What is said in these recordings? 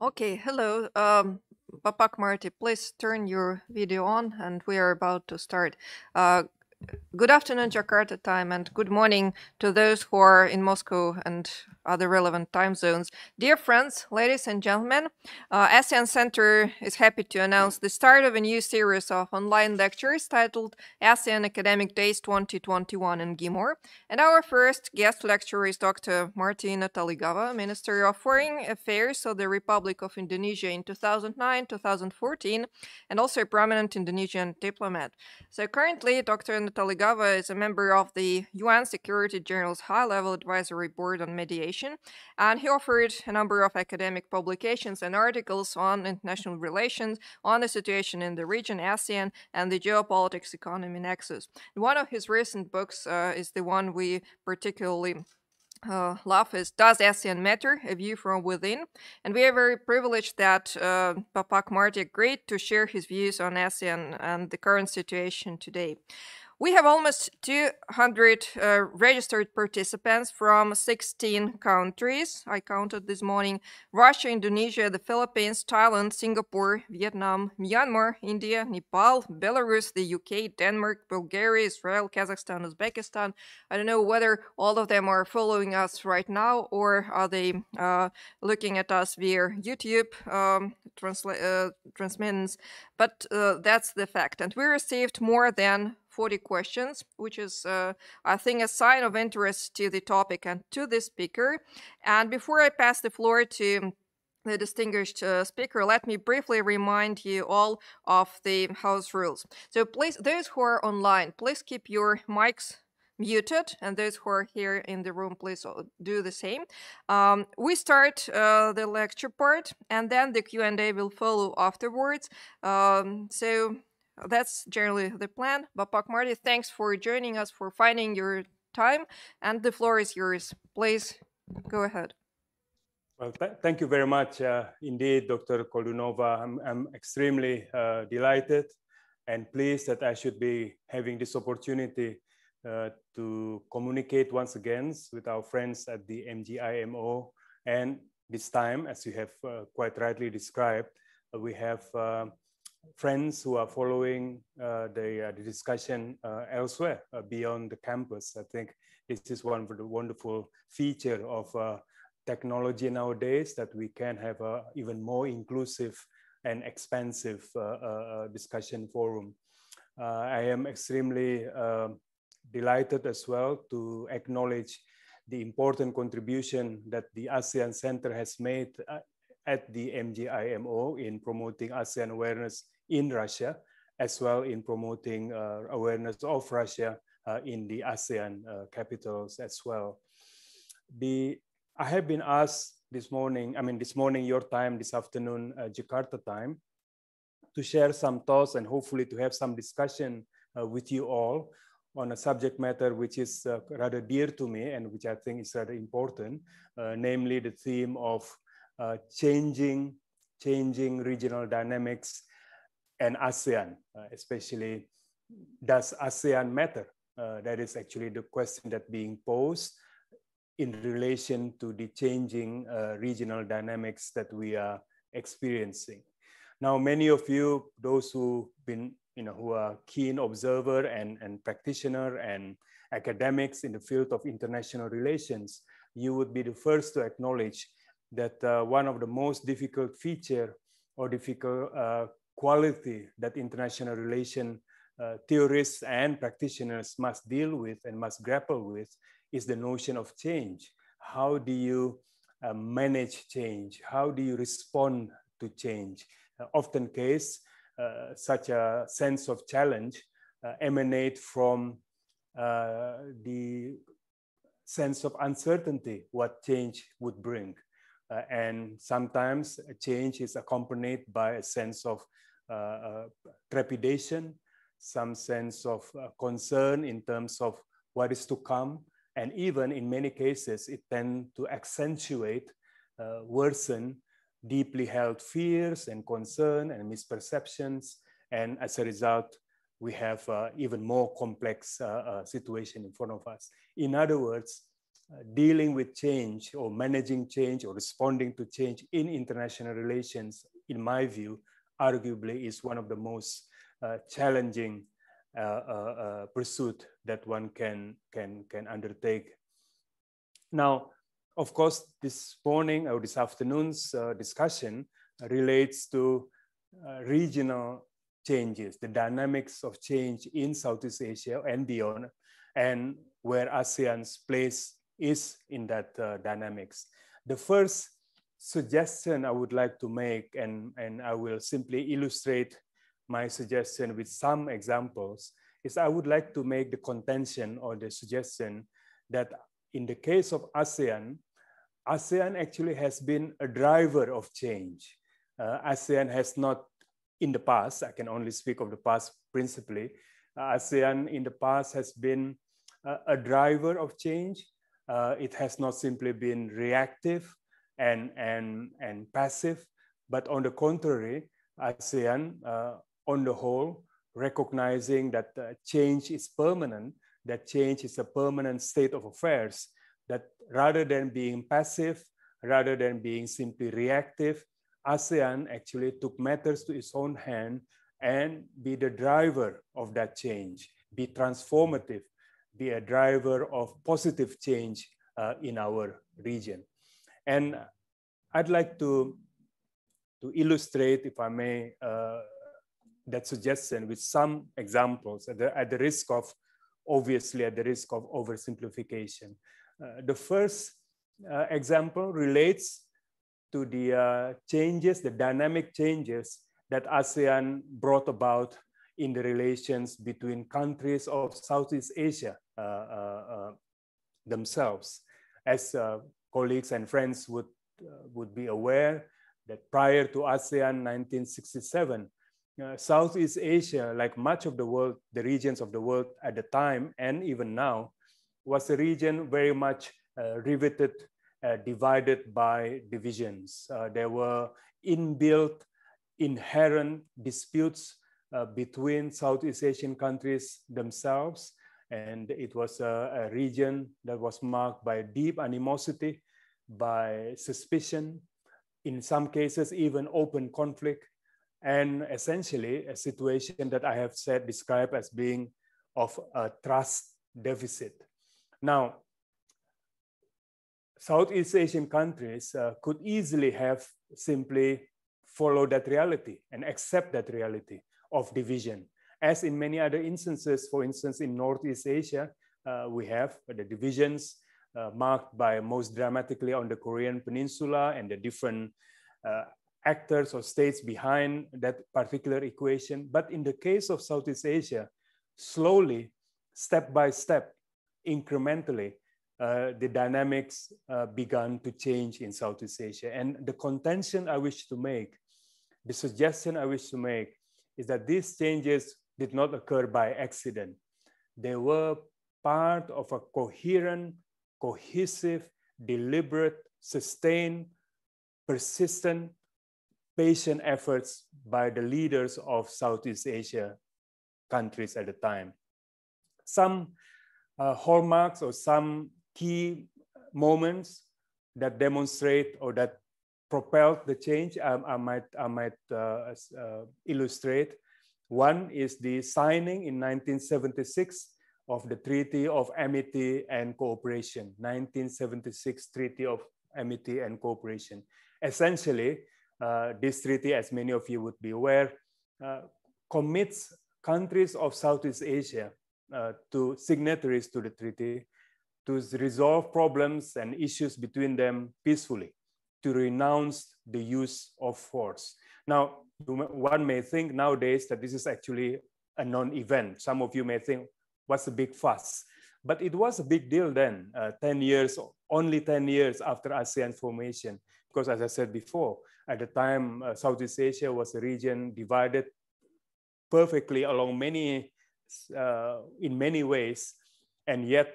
Okay, hello. Um, Bapak Marty, please turn your video on and we are about to start. Uh, good afternoon, Jakarta time, and good morning to those who are in Moscow and other relevant time zones. Dear friends, ladies and gentlemen, uh, ASEAN Center is happy to announce the start of a new series of online lectures titled ASEAN Academic Days 2021 in MGIMO. And our first guest lecturer is Dr. Marty Natalegawa, Minister of Foreign Affairs of the Republic of Indonesia in 2009 2014, and also a prominent Indonesian diplomat. So currently, Dr. Natalegawa is a member of the UN Security General's High Level Advisory Board on Mediation and he offered a number of academic publications and articles on international relations, on the situation in the region, ASEAN, and the geopolitics economy nexus. One of his recent books uh, is the one we particularly uh, love is Does ASEAN Matter? A View from Within. And we are very privileged that uh, Bapak Marty agreed to share his views on ASEAN and the current situation today. We have almost 200 uh, registered participants from 16 countries. I counted this morning Russia, Indonesia, the Philippines, Thailand, Singapore, Vietnam, Myanmar, India, Nepal, Belarus, the UK, Denmark, Bulgaria, Israel, Kazakhstan, Uzbekistan. I don't know whether all of them are following us right now or are they uh, looking at us via YouTube um, transla- uh, transmittance, but uh, that's the fact. And we received more than 40 questions, which is, uh, I think, a sign of interest to the topic and to the speaker. And before I pass the floor to the distinguished uh, speaker, let me briefly remind you all of the house rules. So please, those who are online, please keep your mics muted and those who are here in the room please do the same um, we start uh, the lecture part and then the q&a will follow afterwards um, so that's generally the plan. Bapak Marty, thanks for joining us, for finding your time, and the floor is yours. Please go ahead. Well, th thank you very much uh, indeed, Dr. Koldunova. I'm, I'm extremely uh, delighted and pleased that I should be having this opportunity uh, to communicate once again with our friends at the MGIMO. And this time, as you have uh, quite rightly described, we have uh, friends who are following uh, the, uh, the, discussion uh, elsewhere beyond the campus. I think this is one of the wonderful feature of technology nowadays that we can have a even more inclusive and expansive discussion forum. I am extremely um, delighted as well to acknowledge the important contribution that the ASEAN Center has made at the MGIMO in promoting ASEAN awareness in Russia, as well in promoting uh, awareness of Russia uh, in the ASEAN uh, capitals as well. The, I have been asked this morning, I mean, this morning, your time, this afternoon, Jakarta time, to share some thoughts and hopefully to have some discussion with you all on a subject matter which is uh, rather dear to me and which I think is rather important, uh, namely the theme of uh, changing, changing regional dynamics and ASEAN, uh, especially does ASEAN matter? Uh, that is actually the question that being posed in relation to the changing regional dynamics that we are experiencing. Now, many of you, those who've been, you know, who are keen observer and, and practitioner and academics in the field of international relations, you would be the first to acknowledge that uh, one of the most difficult feature or difficult uh, quality that international relation uh, theorists and practitioners must deal with and must grapple with is the notion of change. How do you uh, manage change? How do you respond to change? Uh, often case, uh, such a sense of challenge emanate from the sense of uncertainty what change would bring. Uh, and sometimes change is accompanied by a sense of uh, uh trepidation, some sense of uh, concern in terms of what is to come. And even in many cases, it tends to accentuate, worsen deeply held fears and concern and misperceptions. And as a result, we have uh, even more complex uh, uh, situation in front of us. In other words, dealing with change or managing change or responding to change in international relations, in my view, arguably is one of the most uh, challenging uh, uh, uh, pursuit that one can, can, can undertake. Now, of course, this morning or this afternoon's discussion relates to regional changes, the dynamics of change in Southeast Asia and beyond, and where ASEAN's place is in that uh, dynamics. The first suggestion I would like to make, and, and I will simply illustrate my suggestion with some examples, is I would like to make the contention or the suggestion that in the case of ASEAN, ASEAN actually has been a driver of change. Uh, ASEAN has not, in the past, I can only speak of the past principally, uh, ASEAN in the past has been uh, a driver of change. Uh, it has not simply been reactive and, and, and passive, but on the contrary, ASEAN uh, on the whole, recognizing that uh, change is permanent, that change is a permanent state of affairs, that rather than being passive, rather than being simply reactive, ASEAN actually took matters to its own hand and be the driver of that change, be transformative, be a driver of positive change uh, in our region. And I'd like to, to illustrate, if I may, uh, that suggestion with some examples at the, at the risk of, obviously at the risk of oversimplification. Uh, the first uh, example relates to the uh, changes, the dynamic changes that ASEAN brought about in the relations between countries of Southeast Asia uh, uh, uh, themselves. As colleagues and friends would, would be aware that prior to ASEAN 1967, uh, Southeast Asia, like much of the world, the regions of the world at the time and even now, was a region very much uh, riveted, uh, divided by divisions. There were inbuilt, inherent disputes uh, between Southeast Asian countries themselves. And it was a, a region that was marked by deep animosity, by suspicion, in some cases, even open conflict and essentially a situation that I have said described as being of a trust deficit. Now, Southeast Asian countries uh, could easily have simply followed that reality and accept that reality of division. As in many other instances, for instance, in Northeast Asia, uh, we have the divisions uh, marked by most dramatically on the Korean Peninsula and the different uh, actors or states behind that particular equation. But in the case of Southeast Asia, slowly, step by step, incrementally, uh, the dynamics uh, began to change in Southeast Asia. And the contention I wish to make, the suggestion I wish to make, is that these changes did not occur by accident. They were part of a coherent, cohesive, deliberate, sustained, persistent patient efforts by the leaders of Southeast Asia countries at the time. Some uh, hallmarks or some key moments that demonstrate or that propelled the change, I, I might, I might uh, uh, illustrate. One is the signing in 1976 of the Treaty of Amity and Cooperation, 1976 Treaty of Amity and Cooperation. Essentially, uh, this treaty, as many of you would be aware, uh, commits countries of Southeast Asia uh, to signatories to the treaty to resolve problems and issues between them peacefully, to renounce the use of force. Now, one may think nowadays that this is actually a non-event. Some of you may think, what's the big fuss? But it was a big deal then, uh, 10 years, only 10 years after ASEAN formation. Because as I said before, at the time, uh, Southeast Asia was a region divided perfectly along many, uh, in many ways. And yet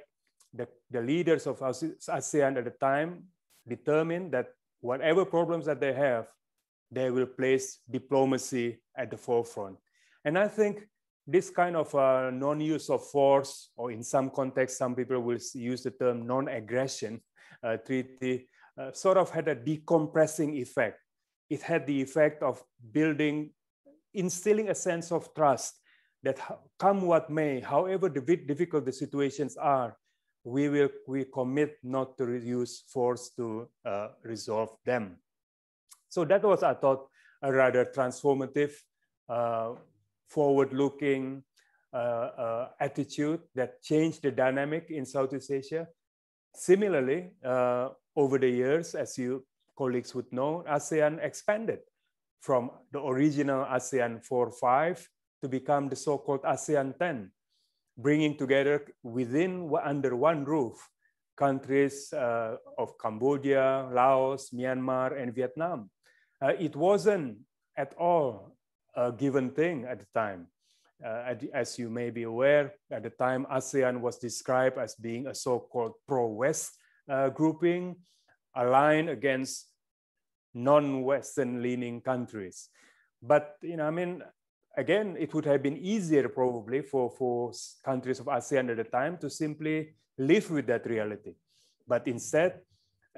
the, the leaders of ASEAN at the time determined that whatever problems that they have, they will place diplomacy at the forefront. And I think this kind of uh, non-use of force, or in some contexts, some people will use the term non-aggression uh, treaty, uh, sort of had a decompressing effect. It had the effect of building, instilling a sense of trust that come what may, however difficult the situations are, we will we commit not to use force to uh, resolve them. So that was, I thought, a rather transformative, uh, forward-looking uh, uh attitude that changed the dynamic in Southeast Asia. Similarly, uh, over the years, as you colleagues would know, ASEAN expanded from the original ASEAN 4-5 to become the so-called ASEAN 10, bringing together within under one roof countries uh, of Cambodia, Laos, Myanmar, and Vietnam. Uh, it wasn't at all a given thing at the time. Uh, as you may be aware, at the time, ASEAN was described as being a so-called pro-West uh, grouping aligned against non-Western leaning countries. But, you know, I mean, again, it would have been easier probably for, for countries of ASEAN at the time to simply live with that reality. But instead,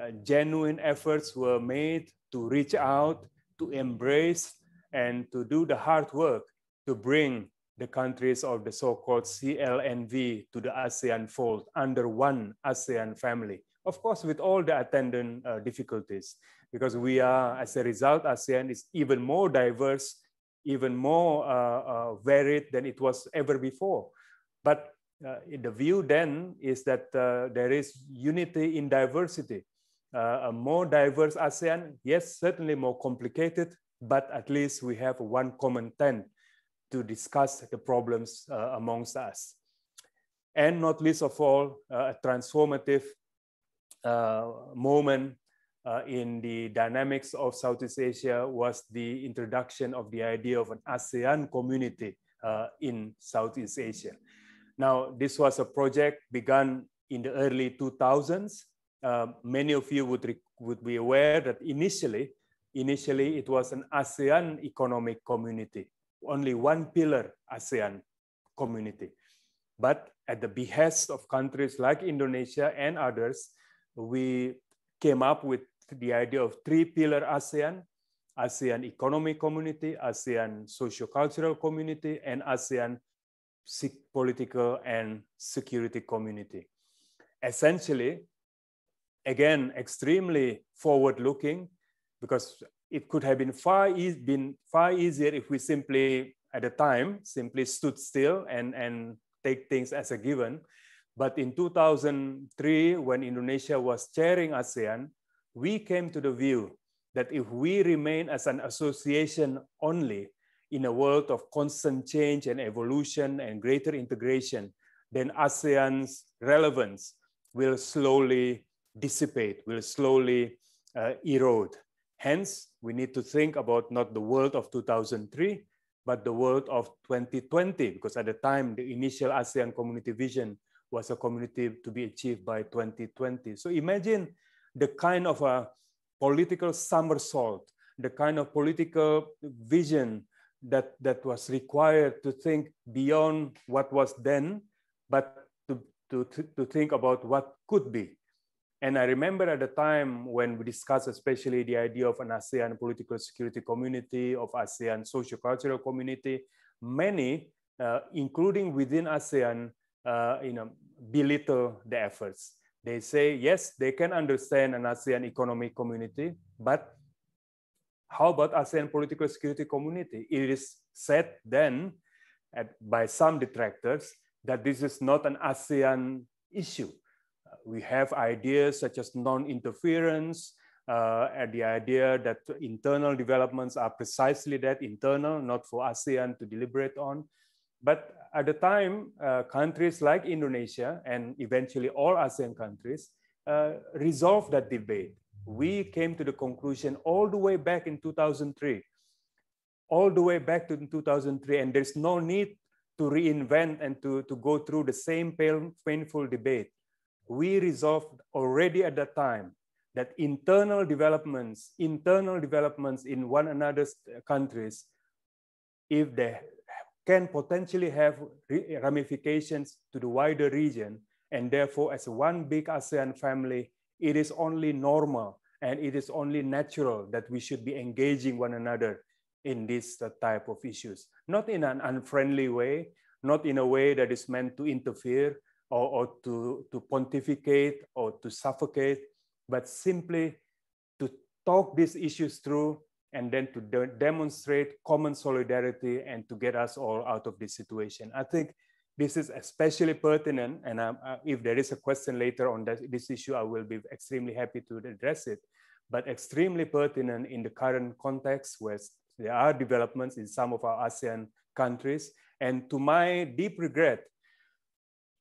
uh, genuine efforts were made to reach out, to embrace, and to do the hard work to bring the countries of the so-called CLMV to the ASEAN fold under one ASEAN family. Of course, with all the attendant uh, difficulties, because we are, as a result, ASEAN is even more diverse even more uh, uh, varied than it was ever before. But uh, the view then is that there is unity in diversity. a more diverse ASEAN, yes, certainly more complicated, but at least we have one common tent to discuss the problems uh, amongst us. And not least of all, uh, a transformative uh, moment uh, in the dynamics of Southeast Asia was the introduction of the idea of an ASEAN community uh, in Southeast Asia. Now, this was a project begun in the early 2000s. Uh, many of you would, would be aware that initially, initially it was an ASEAN economic community, only one pillar ASEAN community. But at the behest of countries like Indonesia and others, we came up with the idea of three pillar ASEAN, ASEAN economic community, ASEAN socio-cultural community, and ASEAN political and security community. Essentially, again, extremely forward-looking because it could have been far, e been far easier if we simply, at the time, simply stood still and, and take things as a given. But in 2003, when Indonesia was chairing ASEAN, we came to the view that if we remain as an association only in a world of constant change and evolution and greater integration, then ASEAN's relevance will slowly dissipate, will slowly uh, erode. Hence, we need to think about not the world of 2003, but the world of 2020, because at the time, the initial ASEAN community vision was a community to be achieved by 2020. So imagine the kind of a political somersault, the kind of political vision that, that was required to think beyond what was then, but to, to, to think about what could be. And I remember at the time when we discussed especially the idea of an ASEAN political security community, of ASEAN socio-cultural community, many, uh, including within ASEAN, uh, you know, belittle the efforts. They say, yes, they can understand an ASEAN economic community, but how about ASEAN political security community? It is said then at, by some detractors that this is not an ASEAN issue. We have ideas such as non-interference, uh, and the idea that internal developments are precisely that, internal, not for ASEAN to deliberate on. But at the time, uh, countries like Indonesia and eventually all ASEAN countries uh, resolved that debate. We came to the conclusion all the way back in 2003, all the way back to 2003, and there's no need to reinvent and to, to go through the same painful debate. We resolved already at that time that internal developments, internal developments in one another's countries, if they can potentially have ramifications to the wider region. And therefore, as one big ASEAN family, it is only normal and it is only natural that we should be engaging one another in this uh, type of issues, not in an unfriendly way, not in a way that is meant to interfere or, or to, to pontificate or to suffocate, but simply to talk these issues through and then to de demonstrate common solidarity and to get us all out of this situation. I think this is especially pertinent, and um, uh, if there is a question later on this issue, I will be extremely happy to address it, but extremely pertinent in the current context where there are developments in some of our ASEAN countries. And to my deep regret,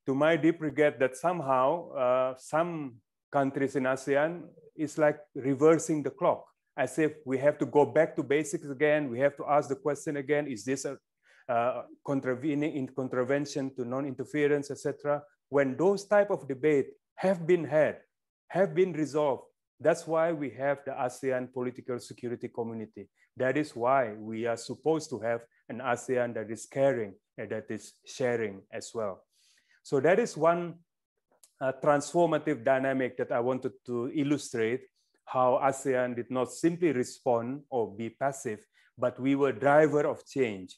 to my deep regret that somehow uh, some countries in ASEAN is like reversing the clock as if we have to go back to basics again. We have to ask the question again, is this a uh, contravening in contravention to non-interference, etc. When those type of debate have been had, have been resolved, that's why we have the ASEAN political security community. That is why we are supposed to have an ASEAN that is caring and that is sharing as well. So that is one uh, transformative dynamic that I wanted to illustrate how ASEAN did not simply respond or be passive, but we were driver of change,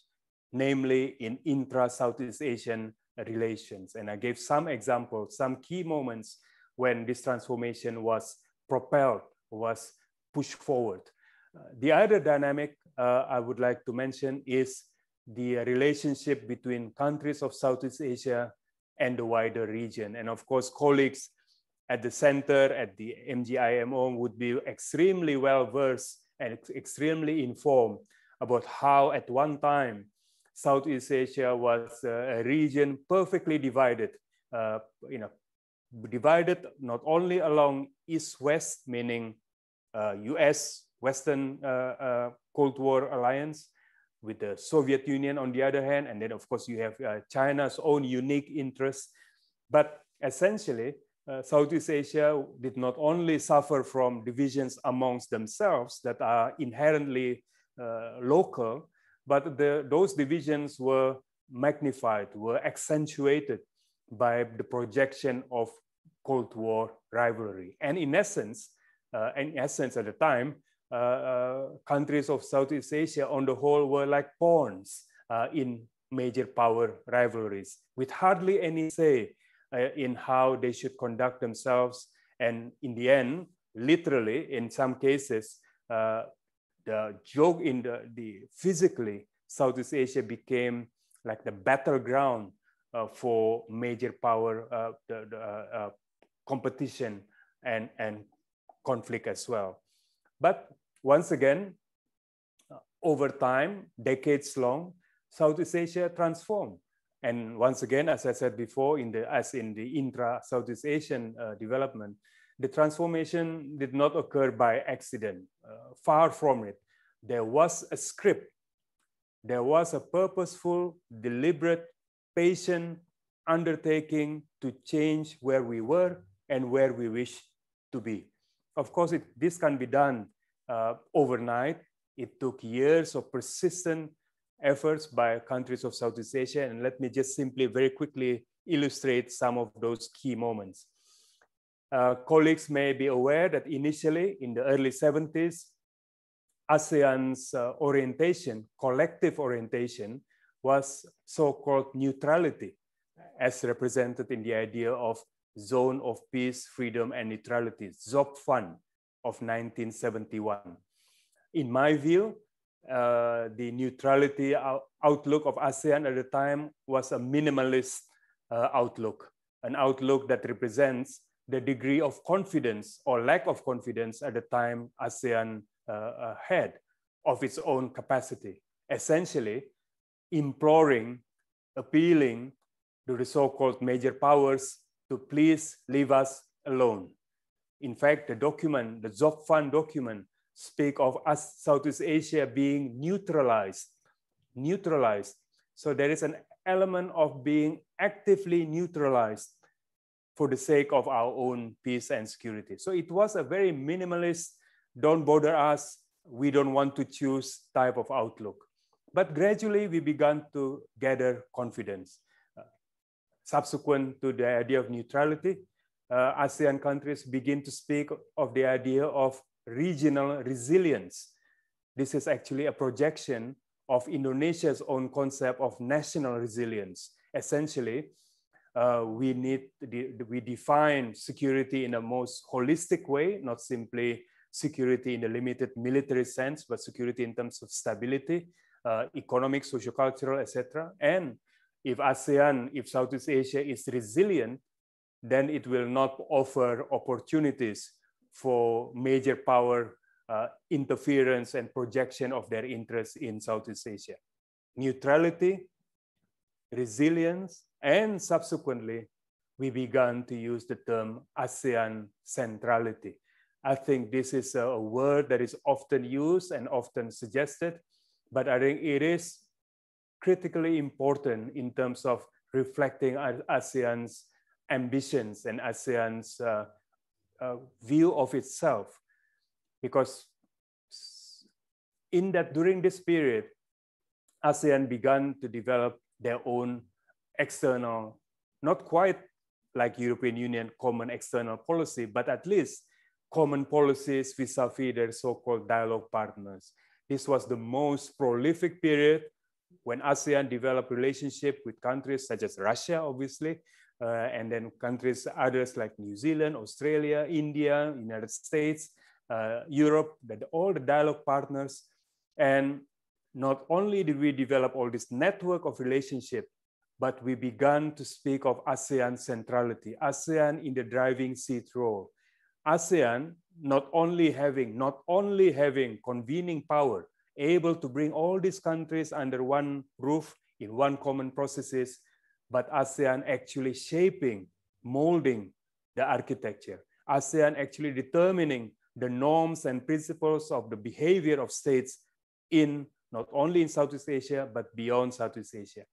namely in intra-Southeast Asian relations. And I gave some examples, some key moments when this transformation was propelled, was pushed forward. Uh, the other dynamic uh, I would like to mention is the relationship between countries of Southeast Asia and the wider region. And of course, colleagues at the center, at the MGIMO would be extremely well versed and extremely informed about how at one time Southeast Asia was a region perfectly divided, uh, you know, divided not only along east-west, meaning uh, US, Western uh, uh, Cold War alliance, with the Soviet Union on the other hand, and then of course you have uh, China's own unique interests. But essentially, uh, Southeast Asia did not only suffer from divisions amongst themselves that are inherently uh, local, but the, those divisions were magnified, were accentuated by the projection of Cold War rivalry. And in essence, uh, in essence at the time, uh, uh, countries of Southeast Asia on the whole were like pawns uh, in major power rivalries with hardly any say uh, in how they should conduct themselves. And in the end, literally, in some cases, uh, the joke in the, the physically, Southeast Asia became like the battleground uh, for major power uh, the, the, uh, competition and, and conflict as well. But once again, over time, decades long, Southeast Asia transformed. And once again, as I said before, in the, as in the intra-Southeast Asian uh, development, the transformation did not occur by accident. Uh, far from it. There was a script. There was a purposeful, deliberate, patient undertaking to change where we were and where we wish to be. Of course, it, this can be done uh, overnight. It took years of persistent efforts by countries of Southeast Asia. And let me just simply very quickly illustrate some of those key moments. Uh, colleagues may be aware that initially in the early 70s, ASEAN's uh, orientation, collective orientation, was so-called neutrality, as represented in the idea of Zone of Peace, Freedom, and Neutrality, ZOPFAN of 1971. In my view, uh, the neutrality outlook of ASEAN at the time was a minimalist uh, outlook, an outlook that represents the degree of confidence or lack of confidence at the time ASEAN uh, uh, had of its own capacity, essentially imploring, appealing to the so-called major powers to please leave us alone. In fact, the document, the ZOPFAN document, speak of us Southeast Asia being neutralized, neutralized. So there is an element of being actively neutralized for the sake of our own peace and security. So it was a very minimalist, don't bother us, we don't want to choose type of outlook. But gradually we began to gather confidence. Uh, subsequent to the idea of neutrality, uh, ASEAN countries begin to speak of the idea of regional resilience. This is actually a projection of Indonesia's own concept of national resilience. Essentially, uh, we need we define security in a most holistic way, not simply security in the limited military sense, but security in terms of stability, uh, economic, sociocultural, etc. And if ASEAN, if Southeast Asia is resilient, then it will not offer opportunities for major power uh, interference and projection of their interests in Southeast Asia. Neutrality, resilience, and subsequently, we began to use the term ASEAN centrality. I think this is a word that is often used and often suggested, but I think it is critically important in terms of reflecting ASEAN's ambitions and ASEAN's uh, view of itself. Because in that during this period, ASEAN began to develop their own external, not quite like European Union common external policy, but at least common policies vis-a-vis their so-called dialogue partners. This was the most prolific period when ASEAN developed relationship with countries such as Russia, obviously, and then countries others like New Zealand, Australia, India, United States, uh, Europe, that all the dialogue partners. And not only did we develop all this network of relationship, but we began to speak of ASEAN centrality, ASEAN in the driving seat role. ASEAN not only having, not only having convening power, able to bring all these countries under one roof in one common processes, but ASEAN actually shaping, molding the architecture. ASEAN actually determining the norms and principles of the behavior of states in not only in Southeast Asia, but beyond Southeast Asia.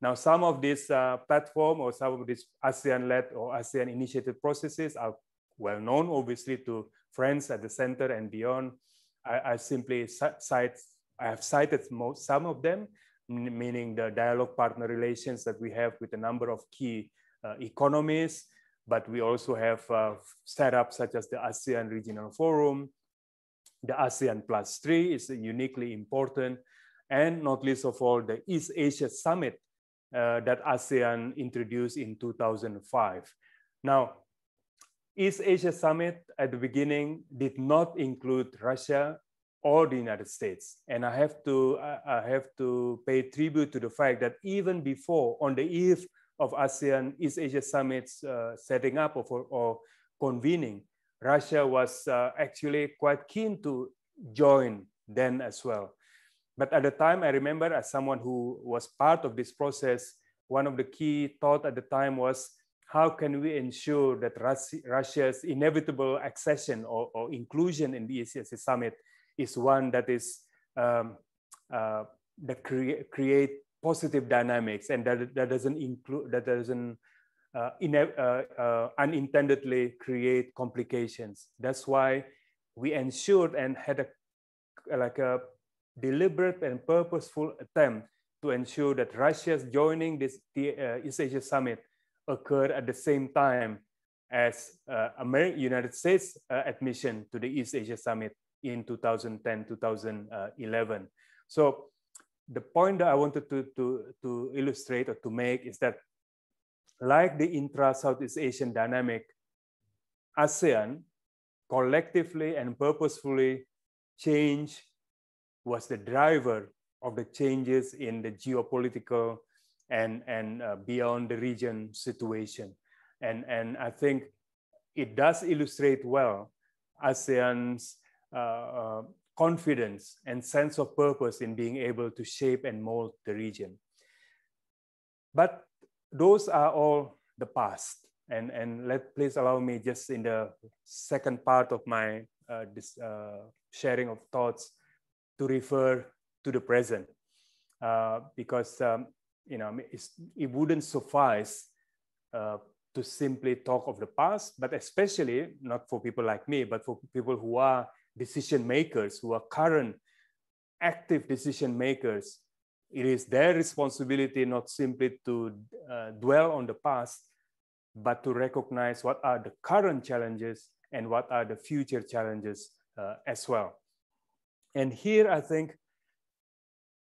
Now, some of these uh, platform or some of these ASEAN-led or ASEAN-initiated processes are well known, obviously, to friends at the center and beyond. I, I simply cite, I have cited most, some of them, meaning the dialogue partner relations that we have with a number of key uh, economies, but we also have uh, setups such as the ASEAN Regional Forum, the ASEAN Plus 3 is uniquely important, and not least of all, the East Asia Summit uh, that ASEAN introduced in 2005. Now, East Asia Summit at the beginning did not include Russia or the United States. And I have to, I have to pay tribute to the fact that even before, on the eve of ASEAN East Asia Summits uh, setting up or, or, convening, Russia was uh, actually quite keen to join then as well. But at the time, I remember as someone who was part of this process, one of the key thought at the time was how can we ensure that Russia's inevitable accession or, or inclusion in the Asia Summit is one that is um, uh, that crea create positive dynamics and that, that doesn't include that doesn't uh, uh, uh, unintendedly create complications. That's why we ensured and had a like a deliberate and purposeful attempt to ensure that Russia's joining this uh, East Asia Summit occurred at the same time as uh, United States uh, admission to the East Asia Summit in 2010, 2011. So the point that I wanted to, to, to illustrate or to make is that like the intra-Southeast Asian dynamic, ASEAN collectively and purposefully change was the driver of the changes in the geopolitical and, and uh, beyond the region situation. And, and I think it does illustrate well ASEAN's uh, uh, confidence and sense of purpose in being able to shape and mold the region. But those are all the past. And, and let please allow me just in the second part of my uh, this, uh, sharing of thoughts to refer to the present uh, because um, you know it wouldn't suffice uh, to simply talk of the past, but especially not for people like me, but for people who are decision makers, who are current active decision makers It is their responsibility not simply to uh, dwell on the past, but to recognize what are the current challenges and what are the future challenges uh, as well. And here I think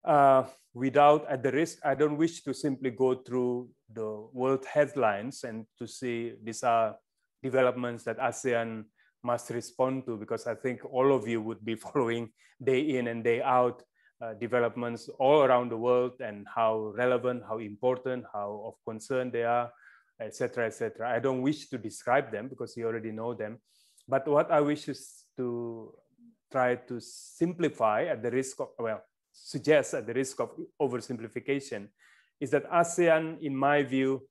uh, without at the risk, I don't wish to simply go through the world headlines and to see these are developments that ASEAN must respond to because I think all of you would be following day in and day out uh, developments all around the world and how relevant, how important, how of concern they are, etc., etc. I don't wish to describe them because you already know them. But what I wish is to try to simplify at the risk of, well, suggest at the risk of oversimplification, is that ASEAN, in my view,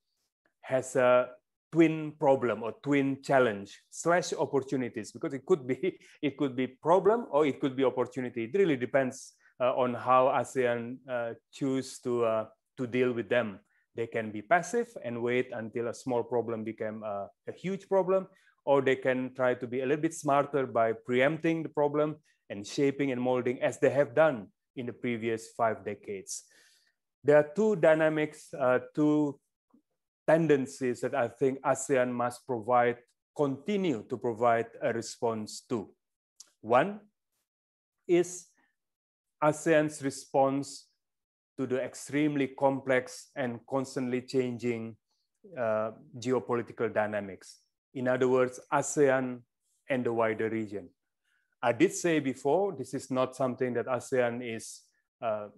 has a twin problem or twin challenge slash opportunities because it could be it could be problem or it could be opportunity. It really depends uh, on how ASEAN uh, choose to uh, to deal with them. They can be passive and wait until a small problem become a, a huge problem, or they can try to be a little bit smarter by preempting the problem and shaping and molding as they have done in the previous five decades. There are two dynamics, uh, two tendencies that I think ASEAN must provide, continue to provide a response to. One is ASEAN's response to the extremely complex and constantly changing uh, geopolitical dynamics. In other words, ASEAN and the wider region. I did say before, this is not something that ASEAN is uh,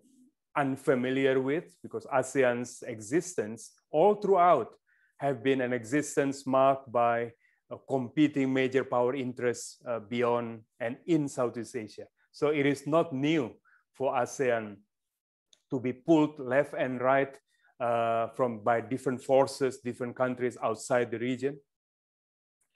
unfamiliar with because ASEAN's existence all throughout have been an existence marked by uh, competing major power interests uh, beyond and in Southeast Asia. So it is not new for ASEAN to be pulled left and right uh, from by different forces, different countries outside the region.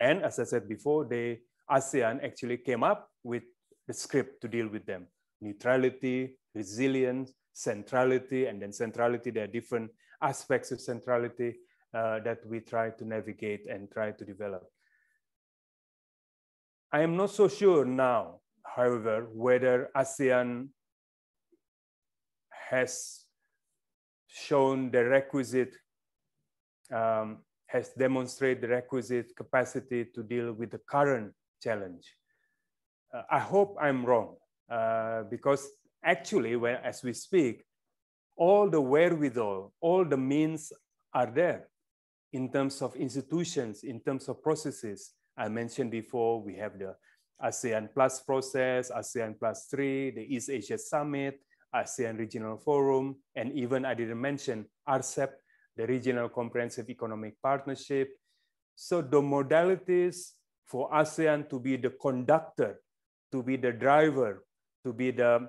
And as I said before, they ASEAN actually came up with the script to deal with them. Neutrality, resilience, centrality, and then centrality, there are different aspects of centrality uh, that we try to navigate and try to develop. I am not so sure now, however, whether ASEAN has shown the requisite um, has demonstrated the requisite capacity to deal with the current challenge. Uh, I hope I'm wrong uh, because actually, when, as we speak, all the wherewithal, all the means are there in terms of institutions, in terms of processes. I mentioned before, we have the ASEAN Plus process, ASEAN Plus 3, the East Asia Summit, ASEAN Regional Forum, and even I didn't mention RCEP, the Regional Comprehensive Economic Partnership. So the modalities for ASEAN to be the conductor, to be the driver, to be the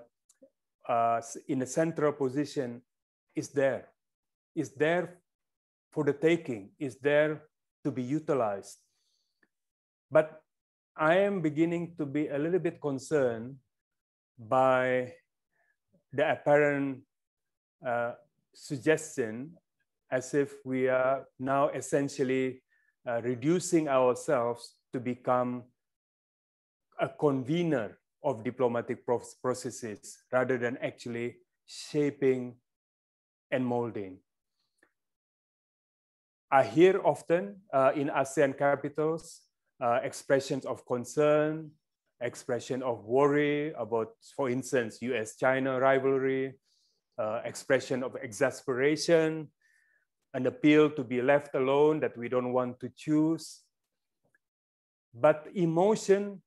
uh, in a central position is there, is there for the taking, is there to be utilized. But I am beginning to be a little bit concerned by the apparent uh, suggestion as if we are now essentially uh, reducing ourselves to become a convener of diplomatic processes rather than actually shaping and molding. I hear often uh, in ASEAN capitals uh, expressions of concern, expression of worry about, for instance, US-China rivalry, uh, expression of exasperation, an appeal to be left alone that we don't want to choose, but emotion,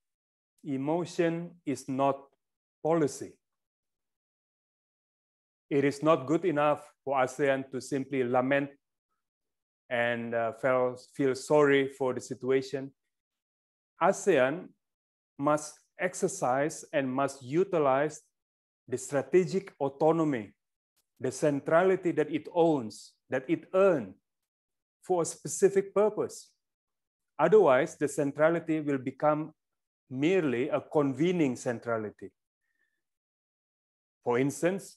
emotion is not policy. It is not good enough for ASEAN to simply lament and uh, feel, feel sorry for the situation. ASEAN must exercise and must utilize the strategic autonomy, the centrality that it owns, that it earned for a specific purpose. Otherwise, the centrality will become merely a convening centrality. For instance,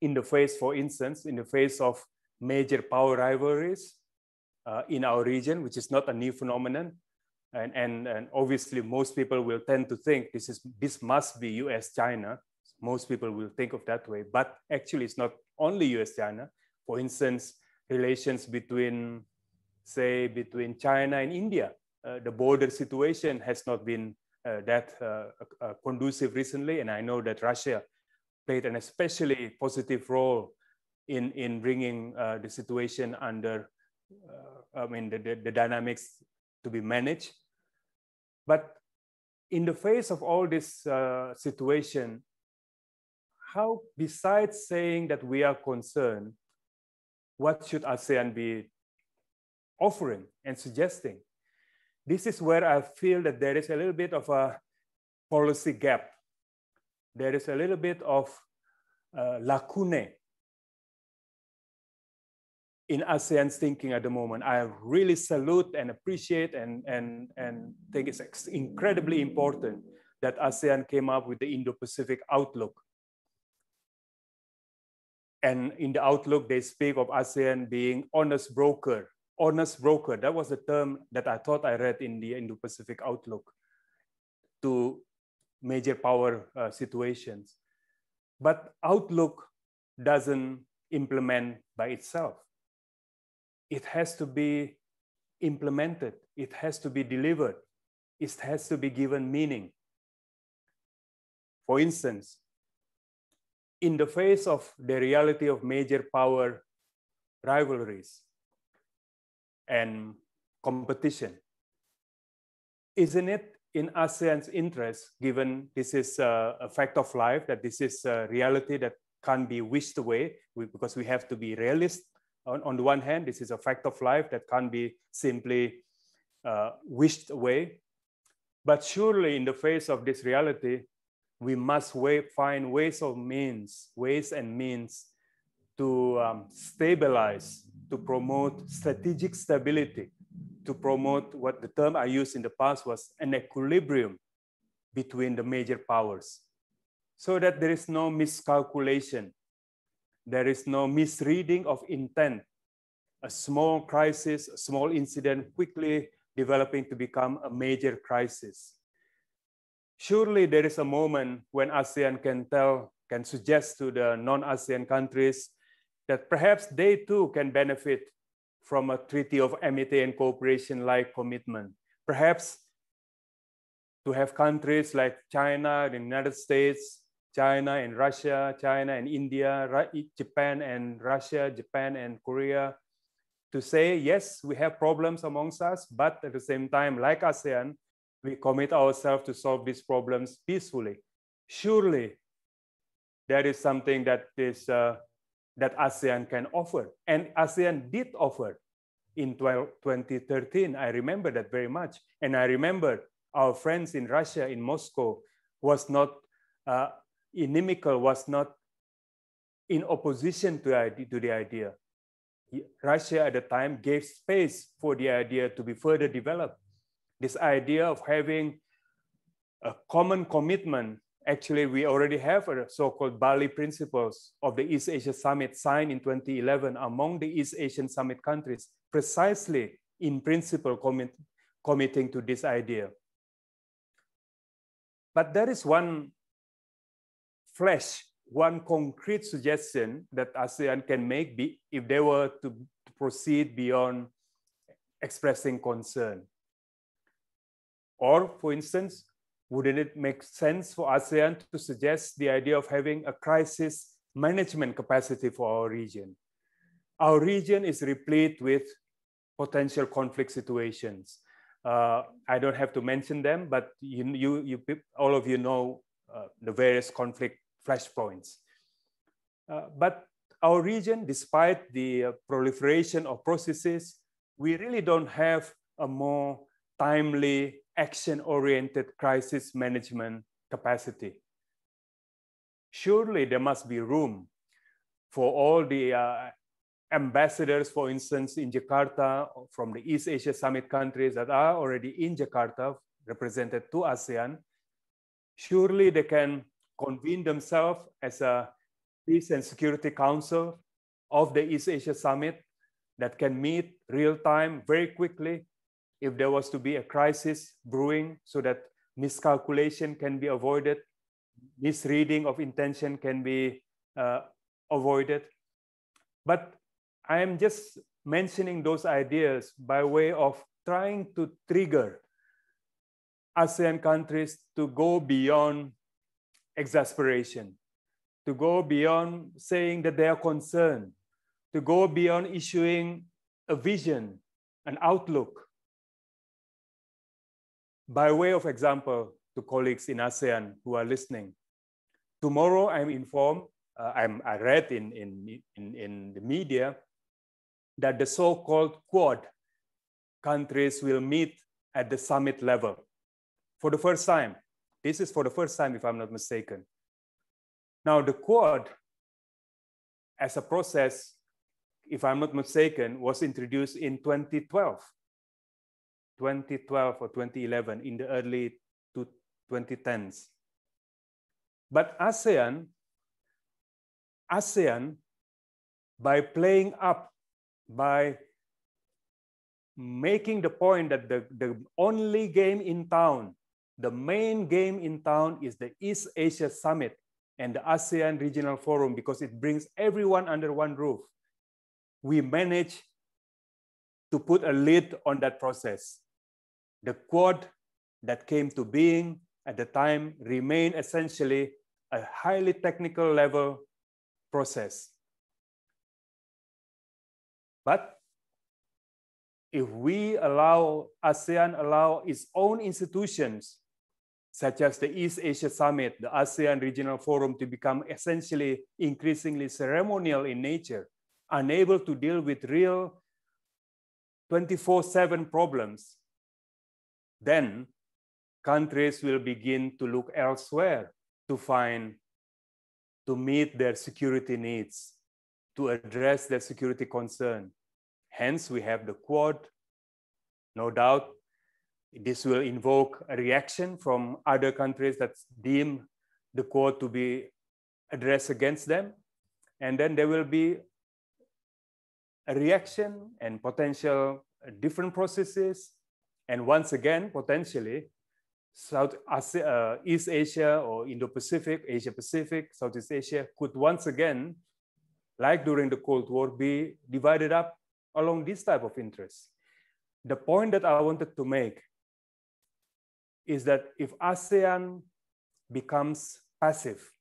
in the face, for instance, in the face of major power rivalries uh, in our region, which is not a new phenomenon, and, and, and obviously most people will tend to think this, is, this must be US-China, Most people will think of that way, but actually it's not only US-China. For instance, relations between, say, between China and India. Uh, the border situation has not been uh, that uh, conducive recently, and I know that Russia played an especially positive role in in bringing the situation under, I mean, the, the, the dynamics to be managed. But in the face of all this uh, situation, how, besides saying that we are concerned, what should ASEAN be offering and suggesting? This is where I feel that there is a little bit of a policy gap. There is a little bit of uh, lacunae in ASEAN's thinking at the moment. I really salute and appreciate and, and, and think it's incredibly important that ASEAN came up with the Indo-Pacific outlook. And in the outlook, they speak of ASEAN being honest broker. Honest broker, that was the term that I thought I read in the Indo-Pacific outlook to major power uh, situations. But outlook doesn't implement by itself it has to be implemented, it has to be delivered, it has to be given meaning. For instance, in the face of the reality of major power rivalries and competition, isn't it in ASEAN's interest, given this is a, a fact of life, that this is a reality that can't be wished away, because we have to be realist on, on the one hand, this is a fact of life that can't be simply uh, wished away. But surely, in the face of this reality, we must way, find ways of means, ways and means to um, stabilize, to promote strategic stability, to promote what the term I used in the past was an equilibrium between the major powers, so that there is no miscalculation there is no misreading of intent. A small crisis, a small incident quickly developing to become a major crisis. Surely there is a moment when ASEAN can tell, can suggest to the non-ASEAN countries that perhaps they too can benefit from a treaty of amity and cooperation like commitment. Perhaps to have countries like China, the United States, China and Russia, China and India, Japan and Russia, Japan and Korea, to say, yes, we have problems amongst us, but at the same time, like ASEAN, we commit ourselves to solve these problems peacefully. Surely, that is something that is uh, that ASEAN can offer, and ASEAN did offer in 12, 2013. I remember that very much, and I remember our friends in Russia, in Moscow, was not uh, inimical was not in opposition to, to the idea. Russia at the time gave space for the idea to be further developed. This idea of having a common commitment, actually, we already have a so-called Bali Principles of the East Asia Summit signed in 2011 among the East Asian Summit countries, precisely in principle commit, committing to this idea. But there is one flesh one concrete suggestion that ASEAN can make be, if they were to, to proceed beyond expressing concern. Or, for instance, wouldn't it make sense for ASEAN to suggest the idea of having a crisis management capacity for our region? Our region is replete with potential conflict situations. Uh, I don't have to mention them, but you, you, you all of you know uh, the various conflict flashpoints. Uh, but our region, despite the uh, proliferation of processes, we really don't have a more timely, action-oriented crisis management capacity. Surely there must be room for all the uh, ambassadors, for instance, in Jakarta from the East Asia Summit countries that are already in Jakarta, represented to ASEAN. Surely they can convene themselves as a Peace and Security Council of the East Asia Summit that can meet real time very quickly if there was to be a crisis brewing so that miscalculation can be avoided, misreading of intention can be uh, avoided. But I am just mentioning those ideas by way of trying to trigger ASEAN countries to go beyond exasperation, to go beyond saying that they are concerned, to go beyond issuing a vision, an outlook. By way of example, to colleagues in ASEAN who are listening, tomorrow I'm informed, uh, I'm, I read in, in, in, in the media that the so-called Quad countries will meet at the summit level for the first time. This is for the first time, if I'm not mistaken. Now, the Quad, as a process, if I'm not mistaken, was introduced in 2012. 2012 or 2011 in the early 2010s. But ASEAN, ASEAN, by playing up, by making the point that the, the only game in town, the main game in town is the East Asia Summit and the ASEAN Regional Forum because it brings everyone under one roof. We managed to put a lid on that process. The Quad that came to being at the time remained essentially a highly technical level process. But if we allow ASEAN allow its own institutions, such as the East Asia Summit, the ASEAN Regional Forum to become essentially increasingly ceremonial in nature, unable to deal with real 24-7 problems, then countries will begin to look elsewhere to find, to meet their security needs, to address their security concern. Hence, we have the Quad. No doubt, this will invoke a reaction from other countries that deem the Quad to be addressed against them. And then there will be a reaction and potential different processes. And once again, potentially, South Asia, uh, East Asia or Indo-Pacific, Asia-Pacific, Southeast Asia could once again, like during the Cold War, be divided up along this type of interests. The point that I wanted to make is that if ASEAN becomes passive,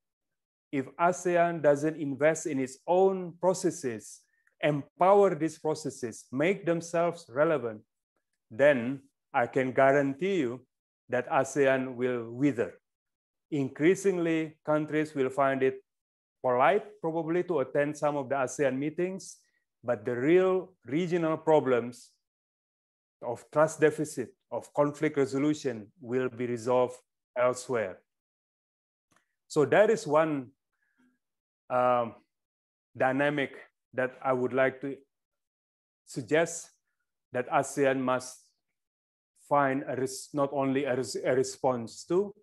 if ASEAN doesn't invest in its own processes, empower these processes, make themselves relevant, then I can guarantee you that ASEAN will wither. Increasingly, countries will find it polite probably to attend some of the ASEAN meetings, but the real regional problems of trust deficit, of conflict resolution will be resolved elsewhere. So that is one um, dynamic that I would like to suggest that ASEAN must find a not only a, res a response to,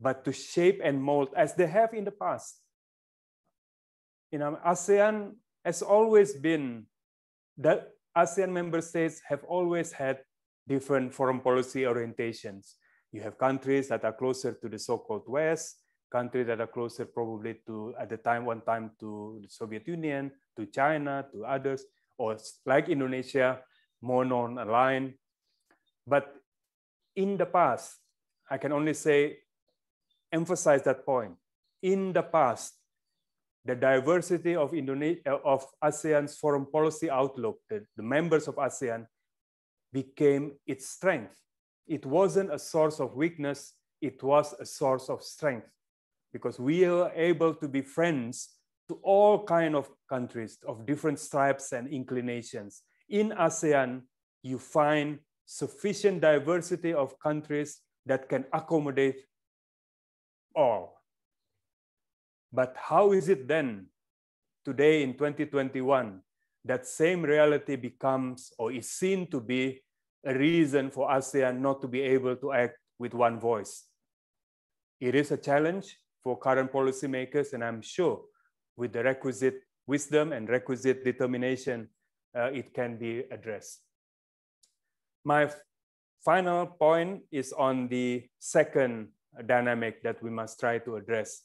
but to shape and mold as they have in the past. You know, ASEAN has always been, the ASEAN member states have always had different foreign policy orientations. You have countries that are closer to the so-called West, countries that are closer probably to, at the time, one time to the Soviet Union, to China, to others, or like Indonesia, more non-aligned. But in the past, I can only say, emphasize that point. In the past, the diversity of Indonesia uh, of ASEAN's foreign policy outlook, the, the members of ASEAN, became its strength. It wasn't a source of weakness, it was a source of strength because we are able to be friends to all kind of countries of different stripes and inclinations. In ASEAN, you find sufficient diversity of countries that can accommodate all. But how is it then, today in 2021, that same reality becomes or is seen to be a reason for ASEAN not to be able to act with one voice? It is a challenge for current policymakers, and I'm sure with the requisite wisdom and requisite determination, uh, it can be addressed. My final point is on the second dynamic that we must try to address.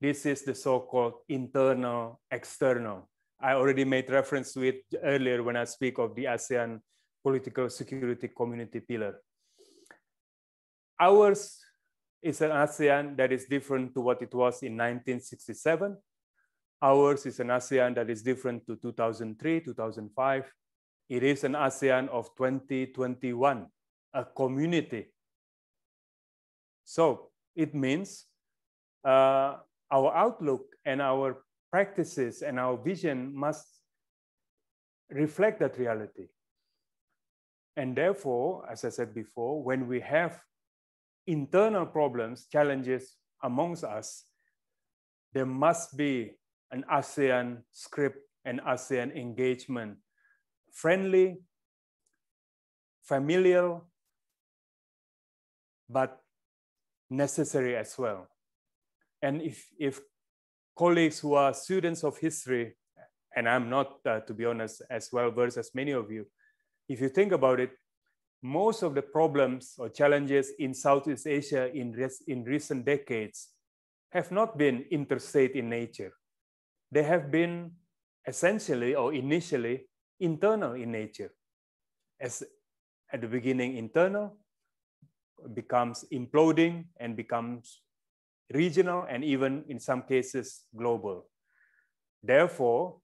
This is the so-called internal external. I already made reference to it earlier when I speak of the ASEAN political security community pillar. Ours is an ASEAN that is different to what it was in 1967. Ours is an ASEAN that is different to 2003, 2005. It is an ASEAN of 2021, a community. So it means uh, our outlook and our practices and our vision must reflect that reality. And therefore, as I said before, when we have internal problems, challenges amongst us, there must be an ASEAN script and ASEAN engagement, friendly, familial, but necessary as well. And if, if colleagues who are students of history, and I'm not, uh, to be honest, as well versed as many of you, if you think about it, most of the problems or challenges in Southeast Asia in, res- in recent decades have not been interstate in nature. They have been essentially or initially internal in nature. As at the beginning, internal becomes imploding and becomes regional and even in some cases global. Therefore,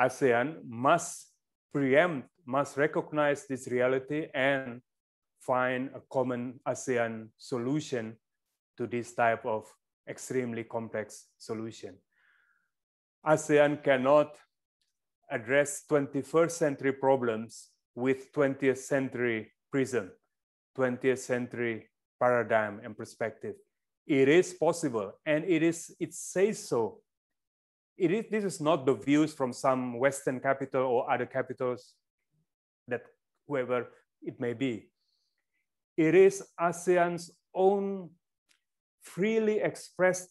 ASEAN must preempt must recognize this reality and find a common ASEAN solution to this type of extremely complex solution. ASEAN cannot address 21st century problems with 20th century prism, 20th century paradigm and perspective. It is possible, and it is it says so. It is, this is not the views from some Western capital or other capitals that whoever it may be. It is ASEAN's own freely expressed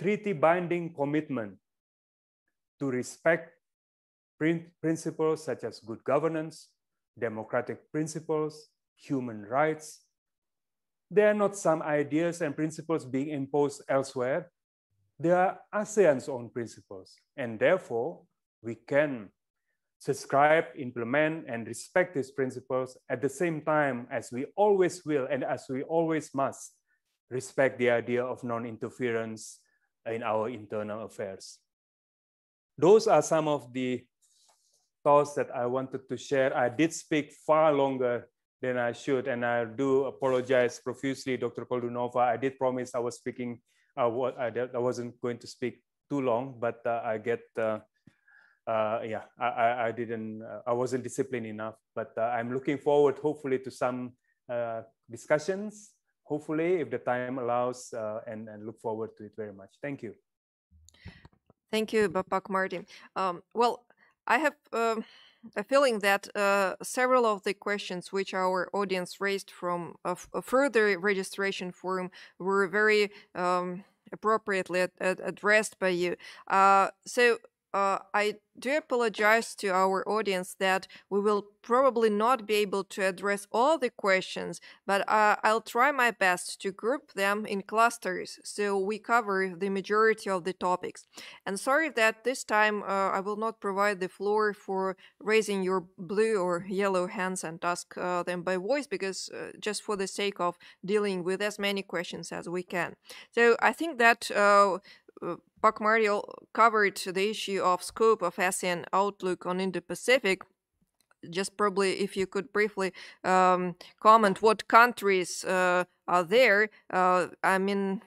treaty binding commitment to respect principles such as good governance, democratic principles, human rights. They are not some ideas and principles being imposed elsewhere. They are ASEAN's own principles. And therefore, we can subscribe, implement, and respect these principles at the same time as we always will and as we always must respect the idea of non-interference in our internal affairs. Those are some of the thoughts that I wanted to share. I did speak far longer than I should, and I do apologize profusely, Dr. Koldunova. I did promise I was speaking, I, wasn't going to speak too long, but uh, I get uh, uh, yeah, I, I didn't, uh, I wasn't disciplined enough, but uh, I'm looking forward, hopefully, to some uh, discussions, hopefully, if the time allows, and, and look forward to it very much. Thank you. Thank you, Bapak Marty. Um, well, I have um, a feeling that uh, several of the questions which our audience raised from a, further registration form were very um, appropriately ad ad addressed by you. Uh, so uh, I do apologize to our audience that we will probably not be able to address all the questions, but uh, I'll try my best to group them in clusters so we cover the majority of the topics. And sorry that this time uh, I will not provide the floor for raising your blue or yellow hands and ask uh, them by voice because uh, just for the sake of dealing with as many questions as we can. So I think that uh, Pak Marty covered the issue of scope of ASEAN outlook on Indo-Pacific. Just probably, if you could briefly um, comment what countries uh, are there. Uh, I mean,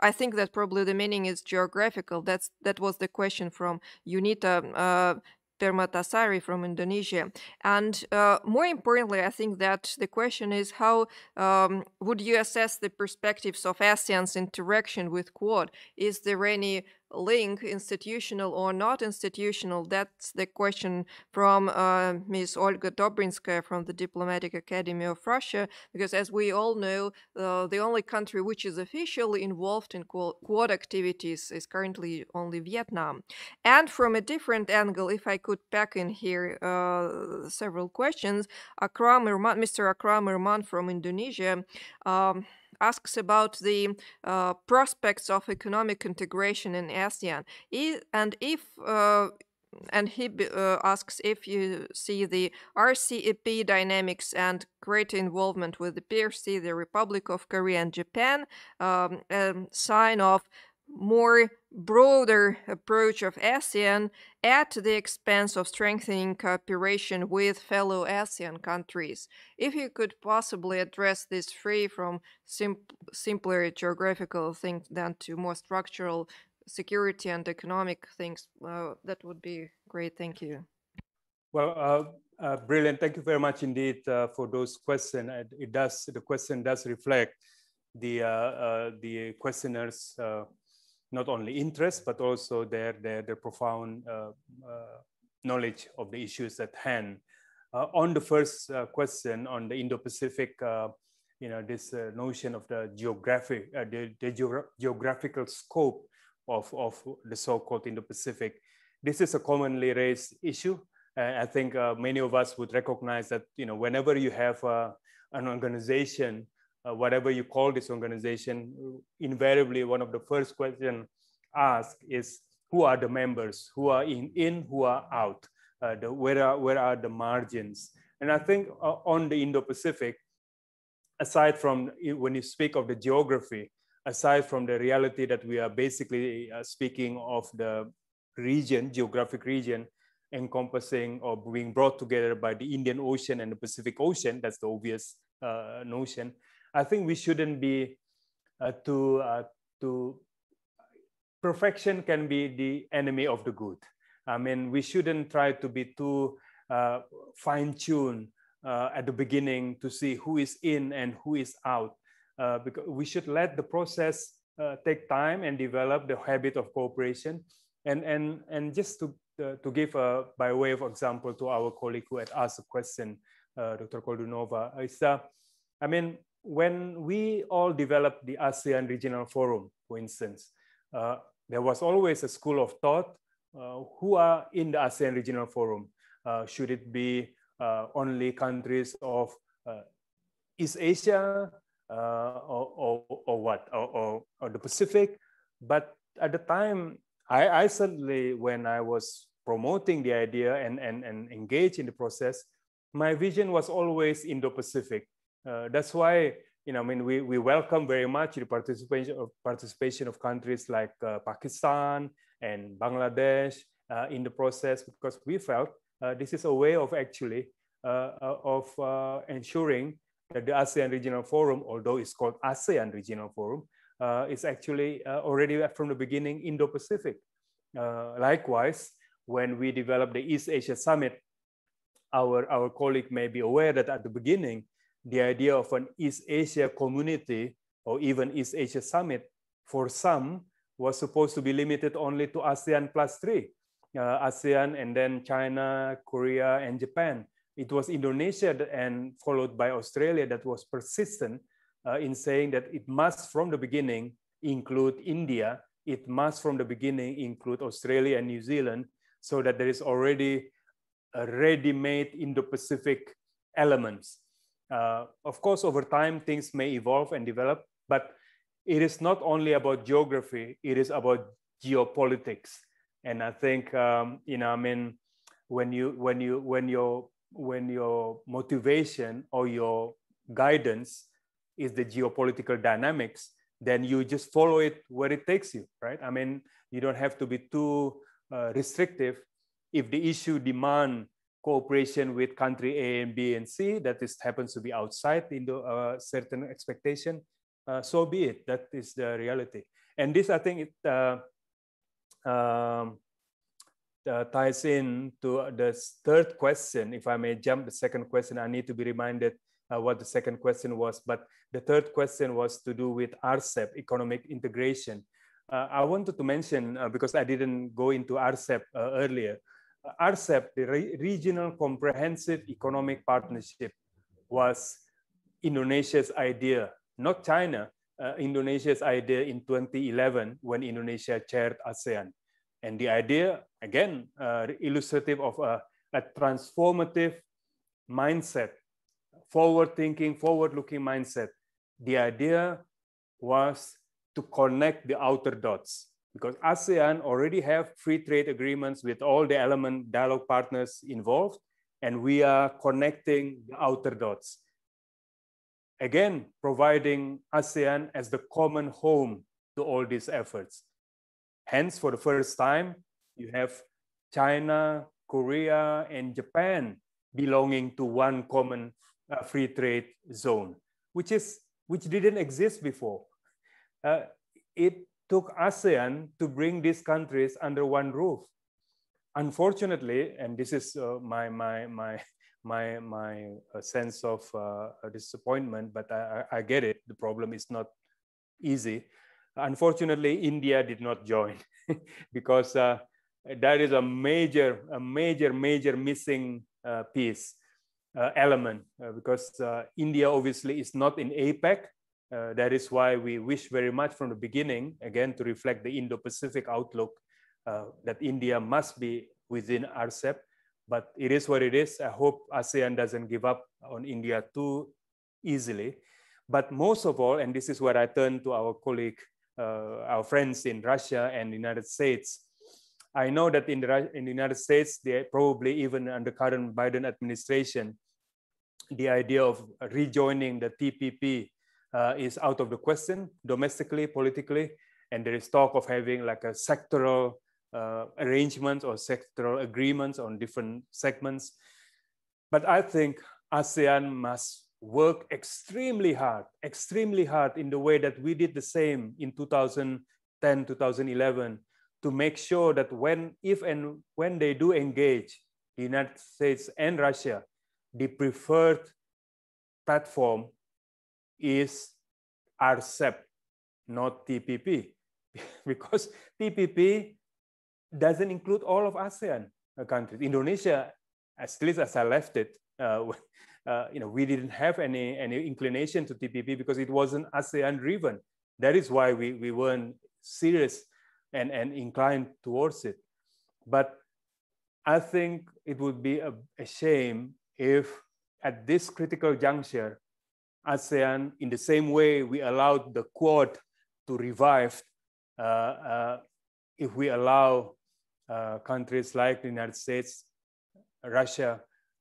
I think that probably the meaning is geographical. That's that was the question from Unita. Uh, Permatasari from Indonesia. And uh, more importantly, I think that the question is how um, would you assess the perspectives of ASEAN's interaction with Quad? Is there any link, institutional or not institutional? That's the question from uh, Ms. Olga Dobrinskaya from the Diplomatic Academy of Russia, because as we all know, uh, the only country which is officially involved in Quad activities is currently only Vietnam. And from a different angle, if I could pack in here uh, several questions, Akram Irman, Mr. Akram Irman from Indonesia. Um, asks about the uh, prospects of economic integration in ASEAN, and if uh, and he uh, asks if you see the RCEP dynamics and greater involvement with the PRC, the Republic of Korea, and Japan, um, a sign of more broader approach of ASEAN at the expense of strengthening cooperation with fellow ASEAN countries. If you could possibly address this free from sim simpler geographical things than to more structural security and economic things, uh, that would be great. Thank you. Well, uh, uh, brilliant. Thank you very much indeed uh, for those questions. It does the question does reflect the uh, uh, the questioners' not only interest but also their their, their profound knowledge of the issues at hand. on the first question on the Indo-Pacific you know this uh, notion of the geographic uh, the, the geogra geographical scope of, of the so-called Indo-Pacific. This is a commonly raised issue. Uh, I think uh, many of us would recognize that you know whenever you have uh, an organization, uh, whatever you call this organization, invariably one of the first questions asked is who are the members, who are in, in who are out, uh, the, where, are, where are the margins? And I think uh, on the Indo-Pacific, aside from when you speak of the geography, aside from the reality that we are basically uh, speaking of the region, geographic region, encompassing or being brought together by the Indian Ocean and the Pacific Ocean, that's the obvious uh, notion. I think we shouldn't be uh, too, uh, too, perfection can be the enemy of the good. I mean, we shouldn't try to be too uh, fine tuned uh, at the beginning to see who is in and who is out uh, because we should let the process uh, take time and develop the habit of cooperation. And, and, and just to, uh, to give a, by way of example to our colleague who had asked a question, uh, Dr. Koldunova, is, uh, I mean, when we all developed the ASEAN Regional Forum, for instance, uh, there was always a school of thought who are in the ASEAN Regional Forum. should it be only countries of East Asia, uh, or, or, or, what, or, or, or, the Pacific. But at the time, I, I certainly, when I was promoting the idea and, and, and engaged in the process, my vision was always Indo-Pacific. Uh, that's why, you know, I mean, we, we welcome very much the participation of, participation of countries like uh, Pakistan and Bangladesh uh, in the process because we felt uh, this is a way of actually uh, of ensuring that the ASEAN Regional Forum, although it's called ASEAN Regional Forum, uh, is actually uh, already from the beginning Indo-Pacific. Uh, likewise, when we developed the East Asia Summit, our, our colleague may be aware that at the beginning, the idea of an East Asia community or even East Asia Summit for some was supposed to be limited only to ASEAN plus three, uh, ASEAN and then China, Korea, and Japan. It was Indonesia and followed by Australia that was persistent uh, in saying that it must from the beginning include India, it must from the beginning include Australia and New Zealand, so that there is already a ready-made Indo-Pacific elements. Uh, of course, over time, things may evolve and develop, but it is not only about geography, it is about geopolitics. And I think, um, you know, I mean, when you, when you, when your when your motivation or your guidance is the geopolitical dynamics, then you just follow it where it takes you, right? I mean, you don't have to be too uh, restrictive. If the issue demand cooperation with country A and B and C, that is happens to be outside into a uh, certain expectation, uh, so be it. That is the reality. And this, I think, it uh, um, uh, ties in to the third question. If I may jump the second question, I need to be reminded uh, what the second question was. But the third question was to do with RCEP, economic integration. Uh, I wanted to mention, because I didn't go into RCEP earlier, RCEP, the Re Regional Comprehensive Economic Partnership, was Indonesia's idea, not China, Indonesia's idea in 2011 when Indonesia chaired ASEAN. And the idea, again, uh, illustrative of a, a transformative mindset, forward thinking, forward looking mindset. The idea was to connect the outer dots because ASEAN already have free trade agreements with all the element dialogue partners involved, and we are connecting the outer dots. Again, providing ASEAN as the common home to all these efforts. Hence, for the first time, you have China, Korea, and Japan belonging to one common uh, free trade zone, which is which didn't exist before. Uh, it took ASEAN to bring these countries under one roof. Unfortunately, and this is uh, my my my my my uh, sense of uh, disappointment, but I, I get it. The problem is not easy. Unfortunately, India did not join because uh, that is a major, a major, major missing uh, piece uh, element because India obviously is not in APEC. That is why we wish very much from the beginning, again, to reflect the Indo-Pacific outlook that India must be within RCEP. But it is what it is. I hope ASEAN doesn't give up on India too easily. But most of all, and this is where I turn to our colleague, uh, our friends in Russia and the United States, I know that in the, in the United States, they probably even under current Biden administration, the idea of rejoining the TPP uh, is out of the question domestically, politically, and there is talk of having like a sectoral uh, arrangements or sectoral agreements on different segments. But I think ASEAN must work extremely hard, extremely hard in the way that we did the same in 2010, 2011 to make sure that when, if and when they do engage the United States and Russia, the preferred platform is RCEP, not TPP, because TPP doesn't include all of ASEAN countries. Indonesia, at least as I left it, uh, uh, you know, we didn't have any, any inclination to TPP because it wasn't ASEAN driven. That is why we, we weren't serious and, and inclined towards it. But I think it would be a, a shame if at this critical juncture, ASEAN, in the same way we allowed the Quad to revive, uh, uh, if we allow uh, countries like the United States, Russia,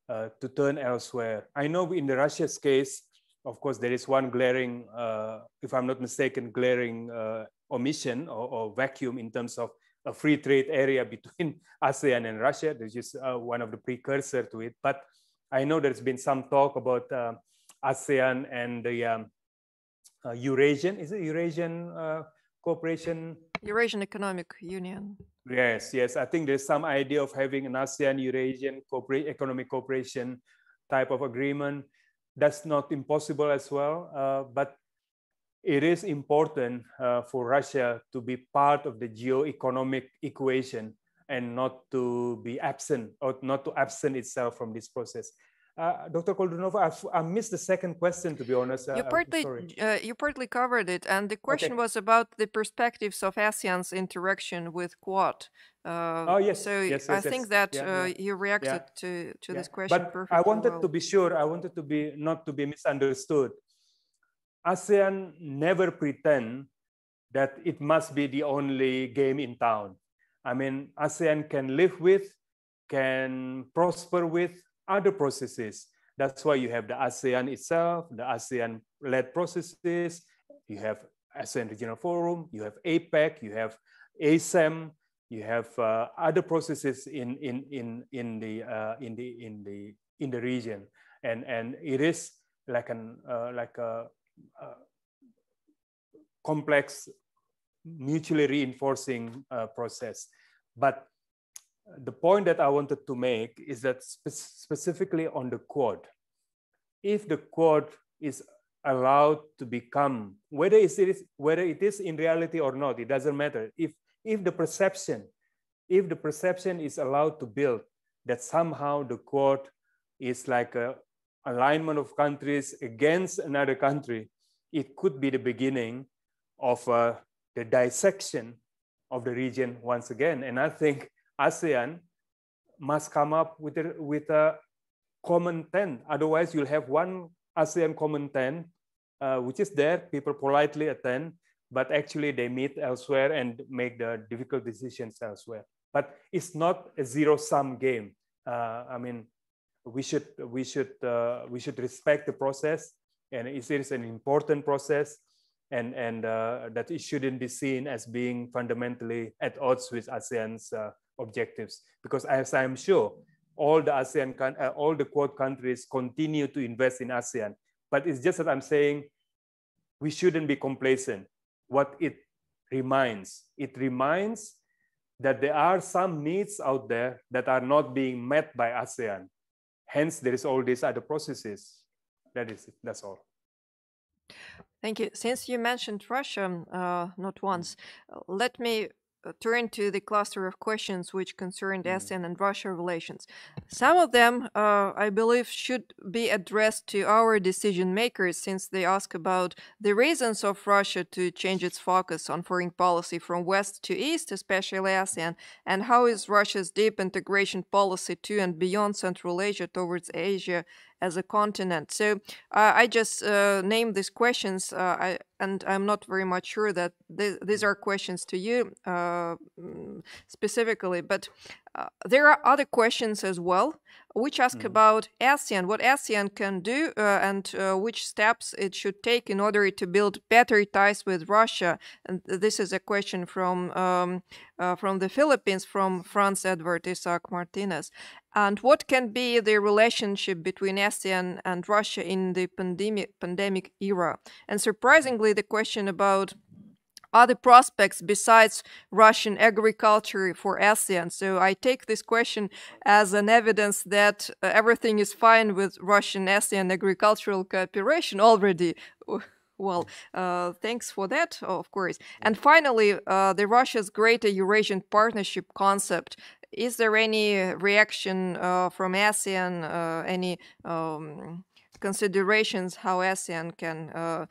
uh, to turn elsewhere. I know in the Russia's case, of course, there is one glaring, uh, if I'm not mistaken, glaring uh, omission or, or, vacuum in terms of a free trade area between ASEAN and Russia. This is one of the precursor to it. But I know there's been some talk about ASEAN and the um, uh, Eurasian, is it Eurasian uh, cooperation? Eurasian Economic Union. Yes, yes. I think there's some idea of having an ASEAN Eurasian economic cooperation type of agreement. That's not impossible as well. Uh, but it is important uh, for Russia to be part of the geo-economic equation and not to be absent or not to absent itself from this process. Uh, Dr. Koldunova, I, missed the second question, to be honest. Uh, you partly, uh, you partly covered it, and the question okay. was about the perspectives of ASEAN's interaction with Quad. Uh, oh yes, so yes, yes, I yes. think that yeah, uh, yeah. you reacted yeah. to to this question. But I wanted well. to be sure. I wanted to be not to be misunderstood. ASEAN never pretend that it must be the only game in town. I mean, ASEAN can live with, can prosper with other processes. That's why you have the ASEAN itself, the ASEAN-led processes, you have ASEAN Regional Forum, you have APEC, you have ASEM, you have uh, other processes in in in in the uh, in the in the in the region, and and it is like an uh, like a complex, mutually reinforcing uh, process. But the point that I wanted to make is that spe specifically on the Quad, if the Quad is allowed to become, whether it is, whether it is in reality or not, it doesn't matter. If, if the perception, if the perception is allowed to build that somehow the Quad is like a alignment of countries against another country, it could be the beginning of uh, the dissection of the region once again. And I think ASEAN must come up with a, with a common tent. Otherwise, you'll have one ASEAN common tent uh, which is there. People politely attend, but actually they meet elsewhere and make the difficult decisions elsewhere. But it's not a zero-sum game. Uh, I mean, we should we should uh, we should respect the process, and it is an important process, and and uh, that it shouldn't be seen as being fundamentally at odds with ASEAN's uh, objectives. Because as I am sure, all the ASEAN uh, all the Quad countries continue to invest in ASEAN, but it's just that I'm saying we shouldn't be complacent. What it reminds, it reminds that there are some needs out there that are not being met by ASEAN. Hence, there is all these other processes. That is it. That's all. Thank you. Since you mentioned Russia uh, not once, let me turn to the cluster of questions which concerned. ASEAN and Russia relations. Some of them, uh, I believe, should be addressed to our decision makers since they ask about the reasons of Russia to change its focus on foreign policy from west to east, especially ASEAN, and how is Russia's deep integration policy to and beyond Central Asia towards Asia as a continent. So uh, I just uh, named these questions, uh, I, and I'm not very much sure that th- these are questions to you uh, mm, specifically, but uh, there are other questions as well which ask mm. about ASEAN, what ASEAN can do, uh, and uh, which steps it should take in order to build better ties with Russia. And this is a question from um, uh, from the Philippines, from Franz Edward Isaac Martinez. And what can be the relationship between ASEAN and Russia in the pandemic pandemic era? And surprisingly, the question about other prospects besides Russian agriculture for ASEAN. So I take this question as an evidence that uh, everything is fine with Russian ASEAN agricultural cooperation already. Well, uh, thanks for that, of course. And finally, uh, the Russia's Greater Eurasian Partnership concept. Is there any reaction uh, from ASEAN? Uh, any um, considerations how ASEAN can uh,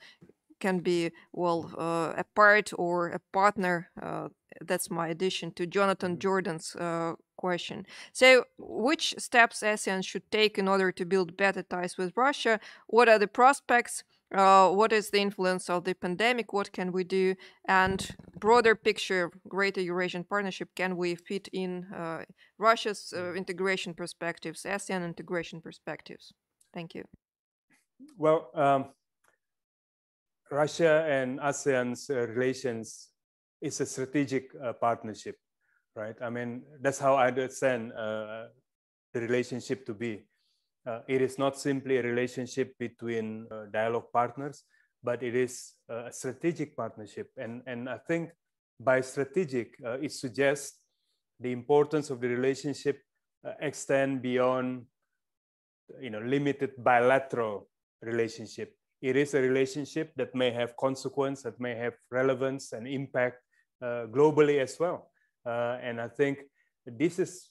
can be well uh, a part or a partner. Uh, that's my addition to Jonathan mm-hmm. Jordan's uh, question. So, which steps ASEAN should take in order to build better ties with Russia? What are the prospects? Uh, what is the influence of the pandemic? What can we do? And broader picture, greater Eurasian partnership, can we fit in uh, Russia's uh, integration perspectives, ASEAN integration perspectives? Thank you. Well, um, Russia and ASEAN's uh, relations is a strategic uh, partnership, right? I mean, that's how I understand uh, the relationship to be. Uh, it is not simply a relationship between uh, dialogue partners, but it is uh, a strategic partnership. And, and I think by strategic, it suggests the importance of the relationship extend beyond you know, limited bilateral relationship it is a relationship that may have consequence, that may have relevance and impact uh, globally as well. Uh, and I think this is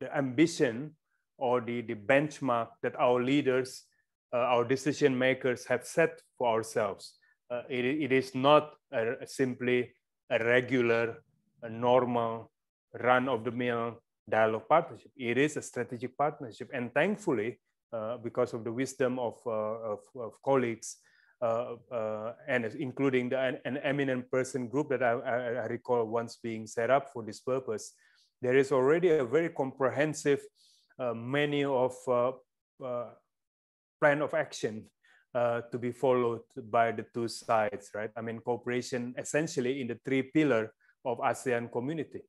the ambition or the, the benchmark that our leaders, uh, our decision makers have set for ourselves. Uh, it, it is not a, simply a regular, a normal, run of the mill dialogue partnership. It is a strategic partnership. And thankfully, because of the wisdom of, uh, of, of, colleagues, uh, and including the, an, an, eminent person group that I, I, I, recall once being set up for this purpose. There is already a very comprehensive menu of plan of action uh, to be followed by the two sides, right? I mean, cooperation essentially in the three pillar of ASEAN community,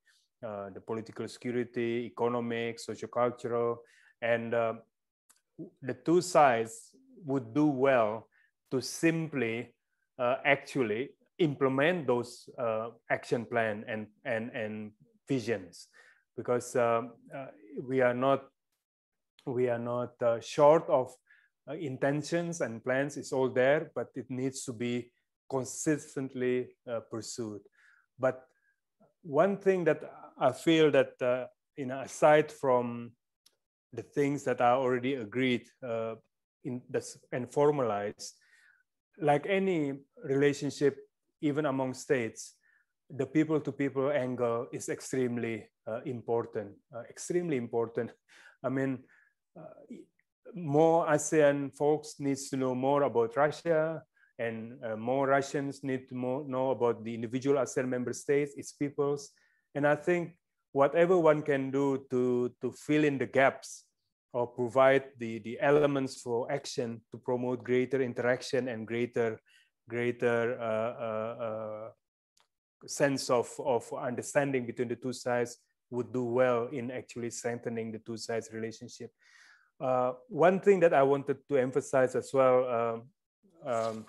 uh, the political security, economic, socio-cultural, and uh, the two sides would do well to simply uh, actually implement those uh, action plan and, and, and visions. Because um, uh, we are not we are not uh, short of uh, intentions and plans it's all there but it needs to be consistently uh, pursued. But one thing that i feel that you know aside from the things that are already agreed uh, in and formalized. Like any relationship, even among states, the people-to-people angle is extremely uh, important. Uh, extremely important. I mean, uh, more ASEAN folks needs to know more about Russia, and uh, more Russians need to more know about the individual ASEAN member states, its peoples. And I think whatever one can do to, to fill in the gaps or provide the, the elements for action to promote greater interaction and greater, greater uh, uh, uh sense of, of understanding between the two sides would do well in actually strengthening the two sides relationship. Uh, one thing that I wanted to emphasize as well, um, um,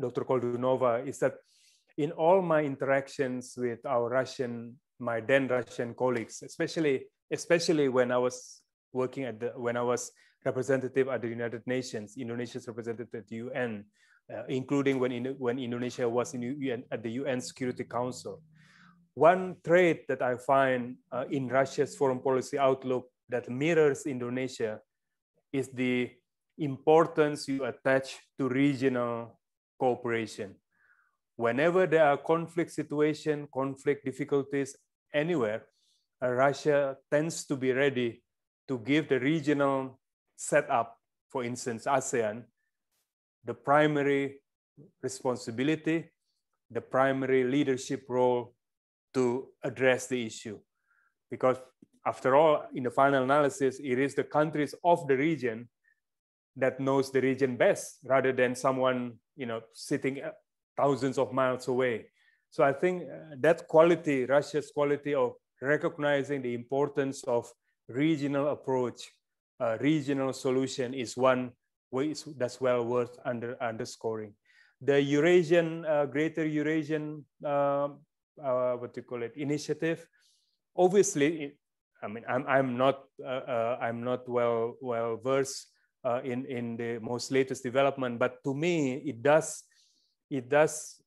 Dr. Koldunova, is that in all my interactions with our Russian, my then Russian colleagues, especially especially when I was working at the when I was representative at the United Nations, Indonesia's representative at the UN, uh, including when in, when Indonesia was in UN, at the UN Security Council. One trait that I find uh, in Russia's foreign policy outlook that mirrors Indonesia is the importance you attach to regional cooperation. Whenever there are conflict situation, conflict difficulties anywhere, uh, Russia tends to be ready to give the regional setup, for instance, ASEAN, the primary responsibility, the primary leadership role to address the issue. Because after all, in the final analysis, it is the countries of the region that knows the region best rather than someone you know sitting thousands of miles away. So i think uh, that quality russia's quality of recognizing the importance of regional approach uh, regional solution is one way that's well worth under, underscoring. The eurasian uh, greater eurasian uh, uh, what do you call it initiative obviously I mean, I'm, I'm not uh, uh, I'm not well well versed in in the most latest development, but to me, it does it does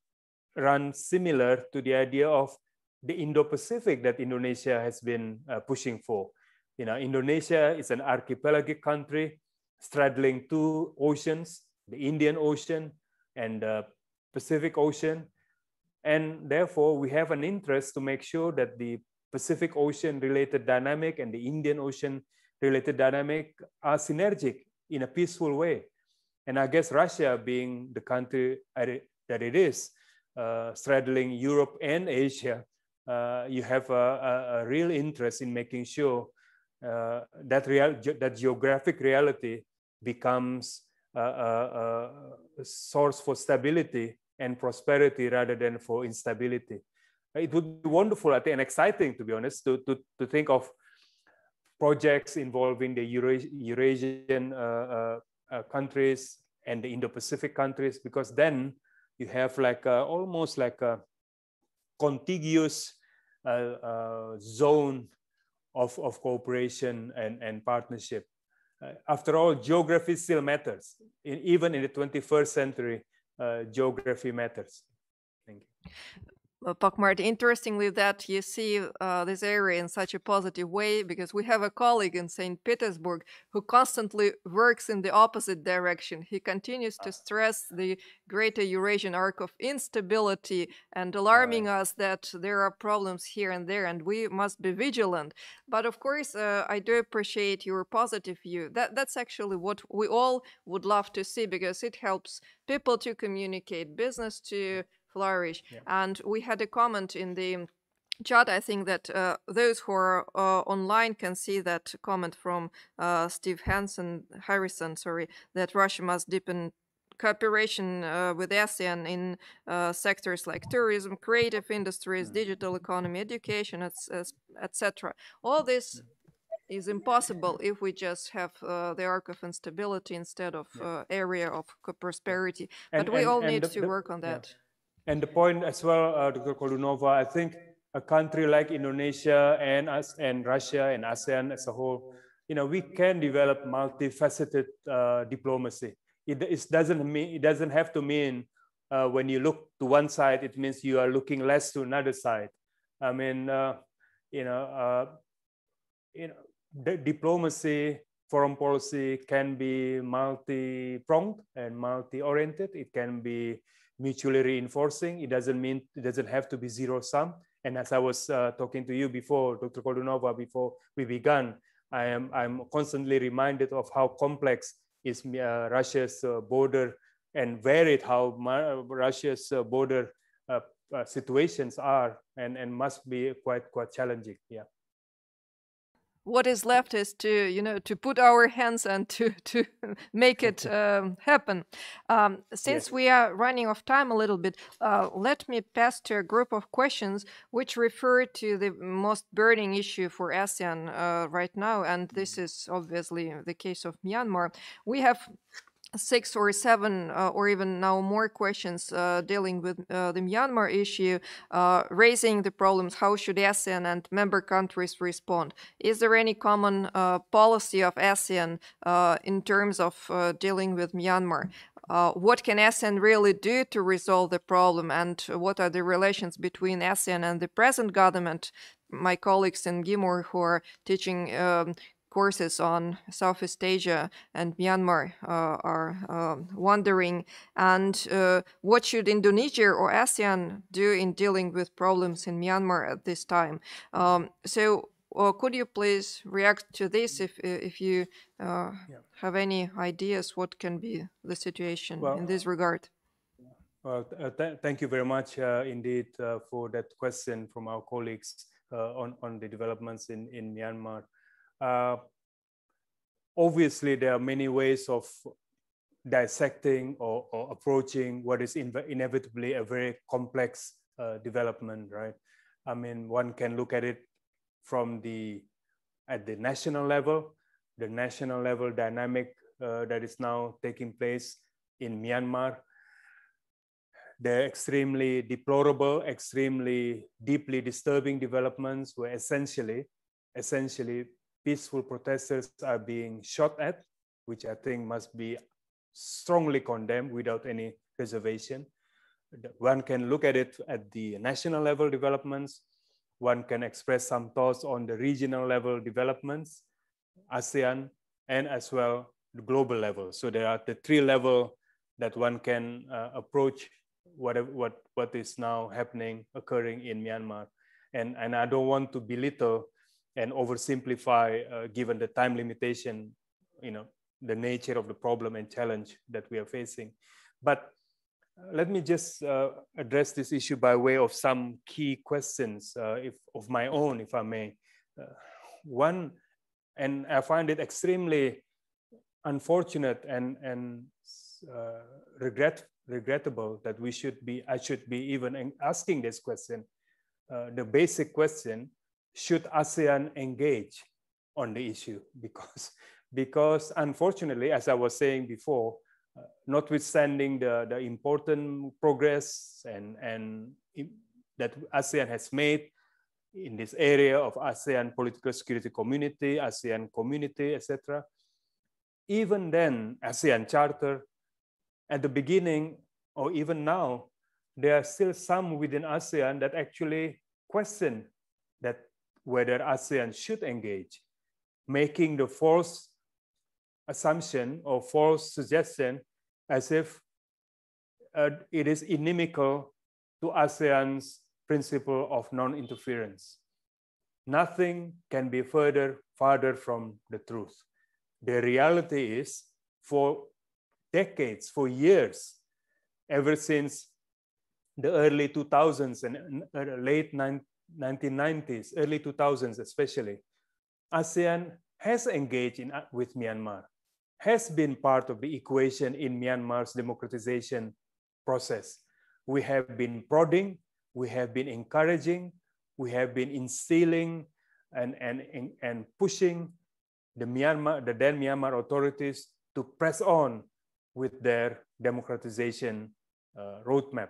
run similar to the idea of the Indo-Pacific that Indonesia has been uh, pushing for. You know, Indonesia is an archipelagic country straddling two oceans, the Indian Ocean and the Pacific Ocean. And therefore, we have an interest to make sure that the Pacific Ocean related dynamic and the Indian Ocean related dynamic are synergic in a peaceful way. And I guess Russia, being the country that it is, uh, straddling Europe and Asia, uh, you have a, a, a, real interest in making sure uh, that real that geographic reality becomes a, a source for stability and prosperity rather than for instability. It would be wonderful, I think, and exciting, to be honest, to, to, to think of projects involving the Eurasian uh, uh, uh, countries and the Indo-Pacific countries, because then you have like a, almost like a contiguous uh, uh, zone of, of cooperation and, and partnership. Uh, after all, geography still matters. In, even in the 21st century, geography matters. Thank you. Uh, Pak-Marty, interestingly that you see uh, this area in such a positive way because we have a colleague in St. Petersburg who constantly works in the opposite direction. He continues to ah. stress the greater Eurasian arc of instability and alarming us that there are problems here and there and we must be vigilant. But of course, uh, I do appreciate your positive view. That That's actually what we all would love to see because it helps people to communicate, business to flourish. Yeah. And we had a comment in the chat. I think that uh, those who are uh, online can see that comment from uh, Steve Hansen Harrison. Sorry, that Russia must deepen cooperation uh, with ASEAN in uh, sectors like tourism, creative industries, digital economy, education, etc. All this is impossible if we just have uh, the arc of instability instead of uh, area of prosperity. And, but we and, all need the, to work on that. Yeah. And the point as well, uh, Dr. Koldunova, I think a country like Indonesia and us and Russia and ASEAN as a whole, you know, we can develop multifaceted uh, diplomacy. It, it, doesn't mean it doesn't have to mean uh, when you look to one side, it means you are looking less to another side. I mean, uh, you know, uh, you know, diplomacy, foreign policy can be multi-pronged and multi-oriented. It can be mutually reinforcing. It doesn't mean it doesn't have to be zero sum. And as I was uh, talking to you before, Dr. Koldunova, before we began, I am I'm constantly reminded of how complex is uh, Russia's uh, border and varied how Russia's uh, border uh, uh, situations are and, and must be quite quite challenging. Yeah what is left is to you know to put our hands and to to make it um, happen um, since yes. we are running off time a little bit uh, let me pass to a group of questions which refer to the most burning issue for asean uh, right now and this mm-hmm. is obviously the case of myanmar we have six or seven uh, or even now more questions uh, dealing with uh, the Myanmar issue, uh, raising the problems. How should ASEAN and member countries respond? Is there any common uh, policy of ASEAN uh, in terms of dealing with Myanmar? what can ASEAN really do to resolve the problem, and what are the relations between ASEAN and the present government? My colleagues in MGIMO who are teaching um, courses on Southeast Asia and Myanmar uh, are uh, wondering. And uh, what should Indonesia or ASEAN do in dealing with problems in Myanmar at this time? Um, so, uh, could you please react to this if if you uh, yeah. have any ideas what can be the situation well, in this regard? Well, uh, th thank you very much indeed for that question from our colleagues on on the developments in in Myanmar. Uh, obviously, there are many ways of dissecting or, or approaching what is inevitably a very complex uh, development, right? I mean, one can look at it from the at the national level, the national level dynamic uh, that is now taking place in Myanmar. The extremely deplorable, extremely deeply disturbing developments were essentially, essentially peaceful protesters are being shot at, which I think must be strongly condemned without any reservation. One can look at it at the national level developments. One can express some thoughts on the regional level developments, ASEAN, and as well the global level. So there are the three level that one can uh, approach whatever, what, what is now happening, occurring in Myanmar. And, and I don't want to belittle and oversimplify uh, given the time limitation, you know, the nature of the problem and challenge that we are facing. But uh, let me just uh, address this issue by way of some key questions uh, if, of my own, if I may. Uh, one, and I find it extremely unfortunate and, and uh, regret, regrettable that we should be, I should be even asking this question. the basic question should ASEAN engage on the issue? Because, because unfortunately, as I was saying before, uh, notwithstanding the, the important progress and, and that ASEAN has made in this area of ASEAN political security community, ASEAN community, etc. Even then, ASEAN Charter, at the beginning or even now, there are still some within ASEAN that actually question whether ASEAN should engage, making the false assumption or false suggestion as if uh, it is inimical to ASEAN's principle of non-interference. Nothing can be further farther from the truth. The reality is for decades, for years, ever since the early 2000s and uh, late 1990s, early 2000s especially, ASEAN has engaged in, with Myanmar, has been part of the equation in Myanmar's democratization process. We have been prodding, we have been encouraging, we have been instilling and, and, and pushing the Myanmar, the then Myanmar authorities to press on with their democratization uh, roadmap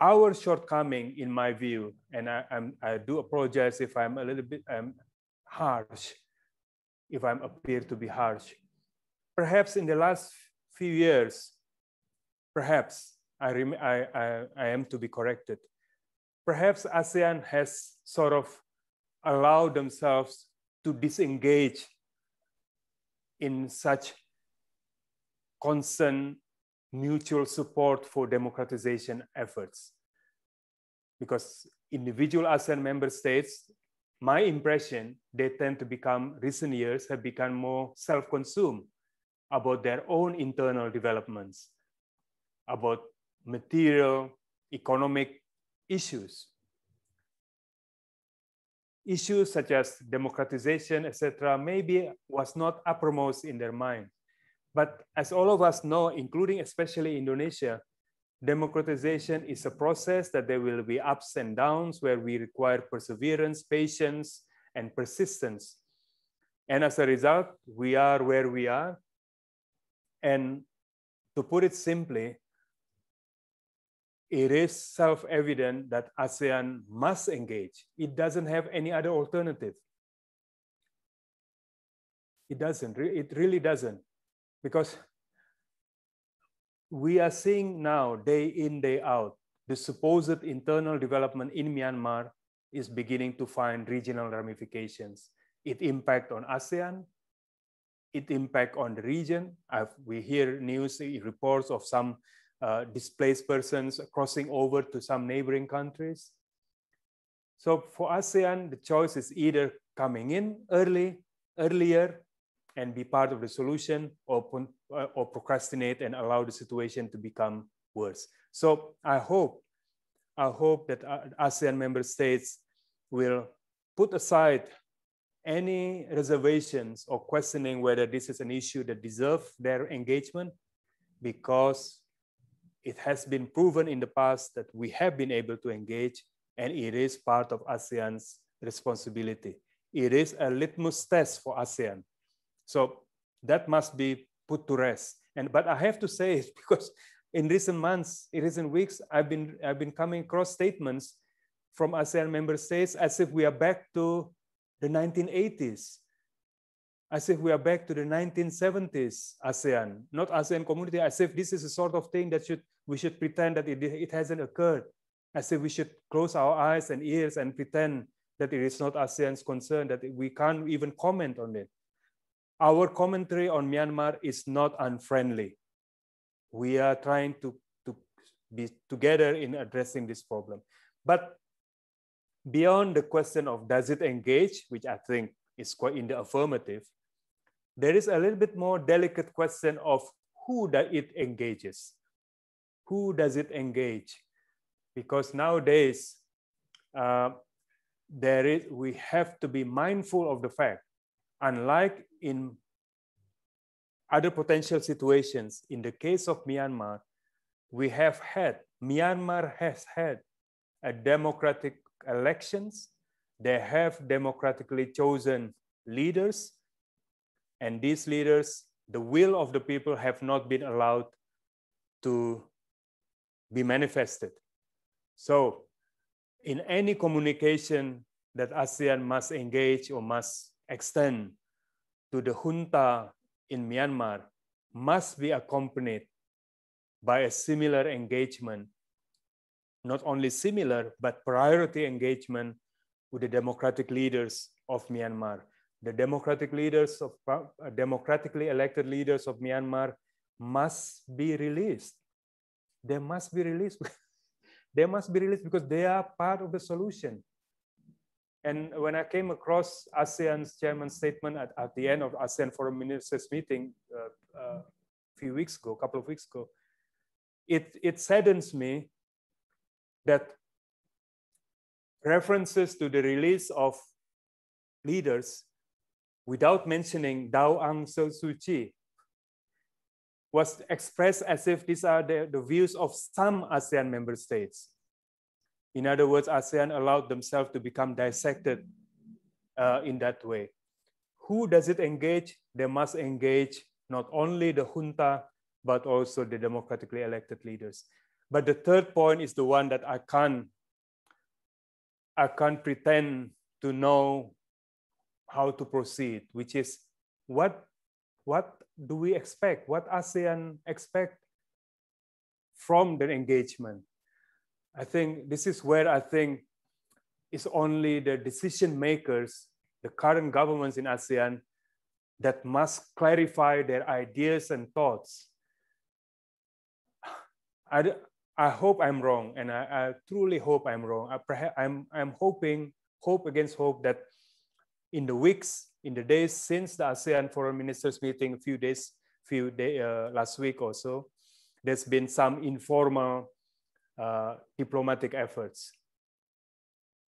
our shortcoming, in my view, and I, I, do apologize if I'm a little bit um, harsh, if I appear to be harsh. Perhaps in the last few years, perhaps I, I, I, I am to be corrected. Perhaps ASEAN has sort of allowed themselves to disengage in such constant mutual support for democratization efforts. Because individual ASEAN member states, my impression, they tend to become, recent years have become more self-consumed. about their own internal developments, about material, economic issues. Issues such as democratization, etc., maybe was not uppermost in their mind. But as all of us know, including especially Indonesia, democratization is a process that there will be ups and downs where we require perseverance, patience, and persistence. And as a result, we are where we are. And to put it simply, it is self-evident that ASEAN must engage. It doesn't have any other alternative. It doesn't, it really doesn't. Because we are seeing now, day in, day out, the supposed internal development in Myanmar is beginning to find regional ramifications. It impact on ASEAN, it impact on the region. I've, we hear news reports of some uh, displaced persons crossing over to some neighboring countries. So for ASEAN, the choice is either coming in early, earlier, and be part of the solution, or, uh, or procrastinate and allow the situation to become worse. So I hope, I hope that uh, ASEAN member states will put aside any reservations or questioning whether this is an issue that deserves their engagement because it has been proven in the past that we have been able to engage and it is part of ASEAN's responsibility. It is a litmus test for ASEAN. So that must be put to rest. And but I have to say it because in recent months, in recent weeks, I've been I've been coming across statements from ASEAN member states as if we are back to the 1980s, as if we are back to the 1970s ASEAN, not ASEAN community, as if this is a sort of thing that should we should pretend that it, it hasn't occurred, as if we should close our eyes and ears and pretend that it is not ASEAN's concern, that we can't even comment on it. Our commentary on Myanmar is not unfriendly. We are trying to, to be together in addressing this problem. But beyond the question of does it engage, which I think is quite in the affirmative, there is a little bit more delicate question of who that it engages. Who does it engage? Because nowadays, uh, there is, we have to be mindful of the fact, unlike in other potential situations, in the case of Myanmar, we have had, Myanmar has had a democratic elections. They have democratically chosen leaders. And these leaders, the will of the people have not been allowed to be manifested. So in any communication that ASEAN must engage or must extend to the junta in Myanmar must be accompanied by a similar engagement not only similar, but priority engagement with the democratic leaders of Myanmar. The democratic leaders of uh, democratically elected leaders of Myanmar must be released. They must be released. they must be released because they are part of the solution. And when I came across ASEAN's chairman's statement at, at the end of ASEAN Foreign Ministers meeting uh, uh, a few weeks ago, a couple of weeks ago, it, it saddens me that references to the release of leaders without mentioning Daw Aung San Suu Kyi was expressed as if these are the, the views of some ASEAN member states. In other words, ASEAN allowed themselves to become dissected uh, in that way. Who does it engage? They must engage not only the junta, but also the democratically elected leaders. But the third point is the one that I can't, I can't pretend to know how to proceed, which is what, what do we expect? What ASEAN expect from the engagement? I think this is where I think it's only the decision makers, the current governments in ASEAN, that must clarify their ideas and thoughts. I, I hope I'm wrong, and I, I truly hope I'm wrong. I, I'm, I'm hoping, hope against hope, that in the weeks, in the days since the ASEAN Foreign Ministers meeting a few days, few day, uh, last week or so, there's been some informal Uh, diplomatic efforts.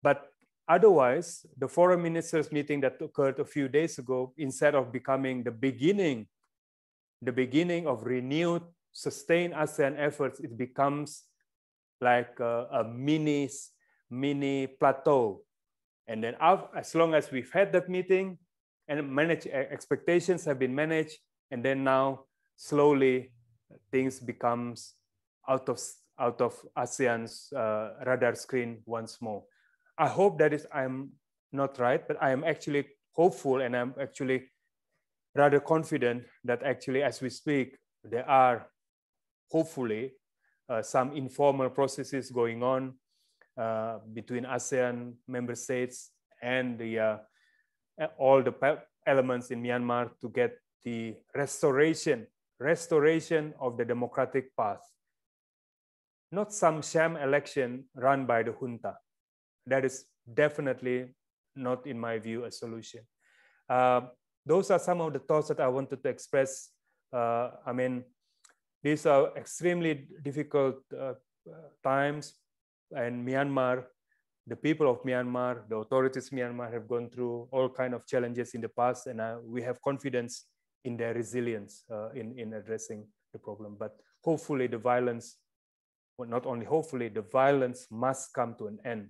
But otherwise, the foreign ministers meeting that occurred a few days ago, instead of becoming the beginning, the beginning of renewed, sustained ASEAN efforts, it becomes like a, a mini, mini plateau. And then as long as we've had that meeting and manage expectations have been managed, and then now slowly things becomes out of out of ASEAN's uh, radar screen once more. I hope that is I'm not right, but I am actually hopeful and I'm actually rather confident that actually as we speak, there are hopefully uh, some informal processes going on uh, between ASEAN member states and the, uh, all the elements in Myanmar to get the restoration, restoration of the democratic path. Not some sham election run by the junta. That is definitely not, in my view, a solution. Uh, those are some of the thoughts that I wanted to express. Uh, I mean, these are extremely difficult uh, times, and Myanmar, the people of Myanmar, the authorities Myanmar have gone through all kind of challenges in the past, and uh, we have confidence in their resilience uh, in, in addressing the problem. But hopefully the violence, well, not only hopefully, the violence must come to an end.